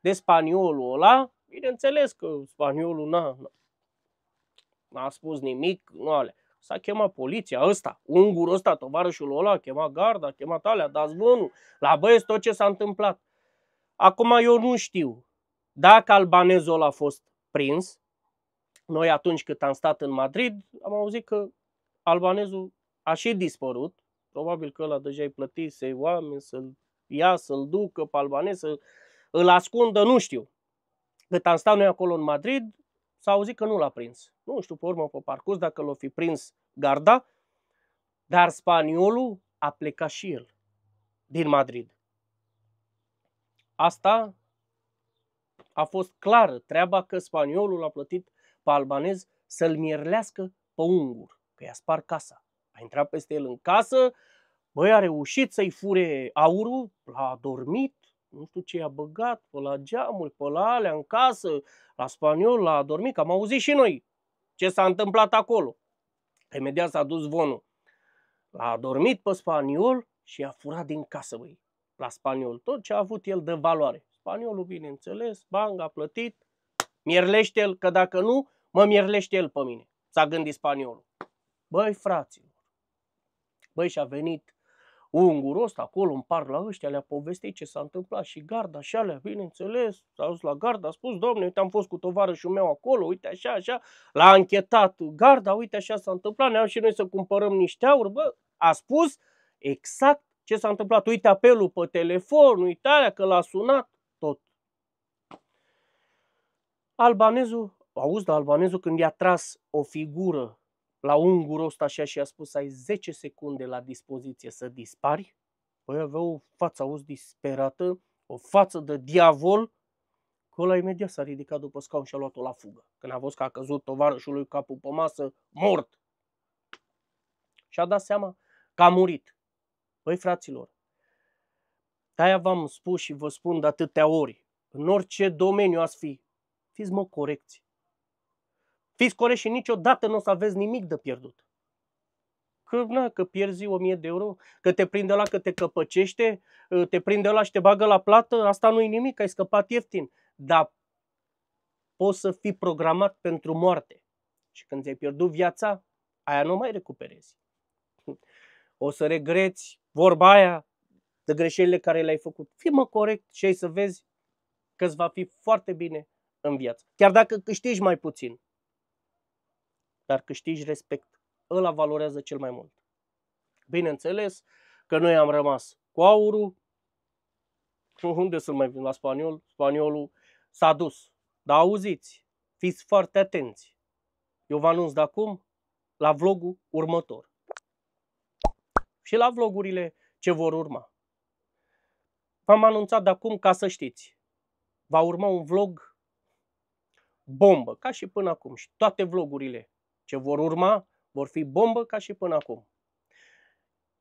De spaniolul ăla, bineînțeles că spaniolul n-a, n-a spus nimic, nu alea. S-a chemat poliția ăsta, ungurul ăsta, tovarășul ăla, a chemat garda, a chemat alea, dați zvonul, la băieți tot ce s-a întâmplat. Acum eu nu știu dacă albanezul ăla a fost prins. Noi atunci când am stat în Madrid, am auzit că albanezul a și dispărut. Probabil că ăla deja îi plătise oameni să-l ia, să-l ducă pe albanez, să îl ascundă, nu știu. Cât am stat noi acolo în Madrid, s-a auzit că nu l-a prins. Nu știu pe urmă pe parcurs dacă l-a fi prins garda, dar spaniolul a plecat și el din Madrid. Asta a fost clară treaba că spaniolul a plătit pe albanez să-l mierlească pe ungur, că i-a spart casa. A intrat peste el în casă, băi, a reușit să-i fure aurul, l-a dormit, nu știu ce i-a băgat, pe la geamuri, pe la alea, în casă, la spaniol, l-a dormit, că am auzit și noi ce s-a întâmplat acolo. Imediat s-a dus vonul. L-a adormit pe spaniol și a furat din casă, băi, la spaniol, tot ce a avut el de valoare. Spaniolul, bineînțeles, bang, a plătit, mierlește el, că dacă nu, mă mierlește el pe mine. S-a gândit spaniolul. Băi, fraților, băi, și-a venit ungurul ăsta acolo în par la ăștia, le-a povestit ce s-a întâmplat și garda și alea, bineînțeles, s-a dus la garda, a spus, domne, uite, am fost cu tovarășul meu acolo, uite așa, așa, l-a închetat garda, uite așa s-a întâmplat, ne-am și noi să cumpărăm niște aur, bă, a spus exact ce s-a întâmplat, uite apelul pe telefon, uite alea că l-a sunat, tot. Albanezul, auzi, de albanezul când i-a tras o figură la ungurul ăsta așa și a spus ai 10 secunde la dispoziție să dispari, păi avea o față, auzi, disperată, o față de diavol, că ăla imediat s-a ridicat după scaun și a luat-o la fugă. Când a văzut că a căzut tovarășul lui capul pe masă, mort. Și a dat seama că a murit. Păi, fraților, de-aia v-am spus și vă spun de atâtea ori, în orice domeniu ați fi, fiți mă corecți. Fiți corecți și niciodată nu o să aveți nimic de pierdut. Că, na, că pierzi 1000 de euro, că te prinde la că te căpăcește, ă, te prinde la și te bagă la plată, asta nu e nimic, ai scăpat ieftin. Dar poți să fii programat pentru moarte. Și când ți-ai pierdut viața, aia nu mai recuperezi. O să regreți vorba aia de greșelile care le-ai făcut. Fii mă corect și ai să vezi că îți va fi foarte bine în viață. Chiar dacă câștigi mai puțin, dar câștigi respect. Ăla valorează cel mai mult. Bineînțeles că noi am rămas cu aurul. (laughs) Unde să mai vin la spaniol? Spaniolul s-a dus. Dar auziți, fiți foarte atenți. Eu vă anunț de acum la vlogul următor. Și la vlogurile ce vor urma. V-am anunțat de acum ca să știți. Va urma un vlog bombă, ca și până acum. Și toate vlogurile ce vor urma vor fi bombă ca și până acum.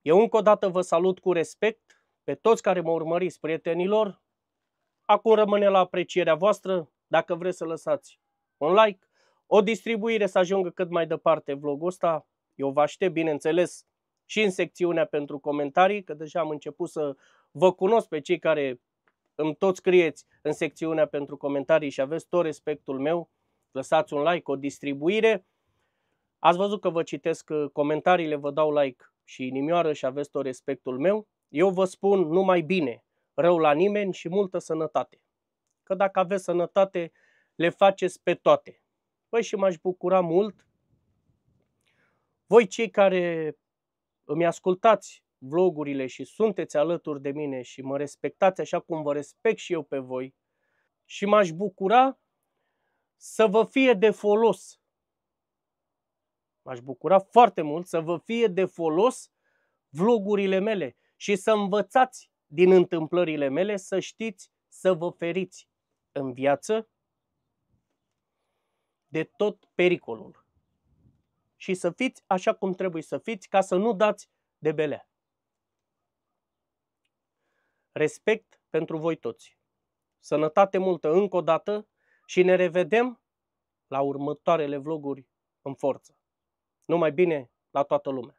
Eu încă o dată vă salut cu respect pe toți care mă urmăriți, prietenilor. Acum rămâne la aprecierea voastră dacă vreți să lăsați un like, o distribuire să ajungă cât mai departe vlogul ăsta. Eu vă aștept, bineînțeles, și în secțiunea pentru comentarii, că deja am început să vă cunosc pe cei care îmi tot scrieți în secțiunea pentru comentarii și aveți tot respectul meu. Lăsați un like, o distribuire. Ați văzut că vă citesc uh, comentariile, vă dau like și inimioară și aveți tot respectul meu. Eu vă spun numai bine, rău la nimeni și multă sănătate. Că dacă aveți sănătate, le faceți pe toate. Păi și m-aș bucura mult. Voi cei care îmi ascultați vlogurile și sunteți alături de mine și mă respectați așa cum vă respect și eu pe voi și m-aș bucura să vă fie de folos M-aș bucura foarte mult să vă fie de folos vlogurile mele și să învățați din întâmplările mele, să știți să vă feriți în viață de tot pericolul. Și să fiți așa cum trebuie să fiți ca să nu dați de belea. Respect pentru voi toți. Sănătate multă încă o dată și ne revedem la următoarele vloguri în forță. Numai bine la toată lumea!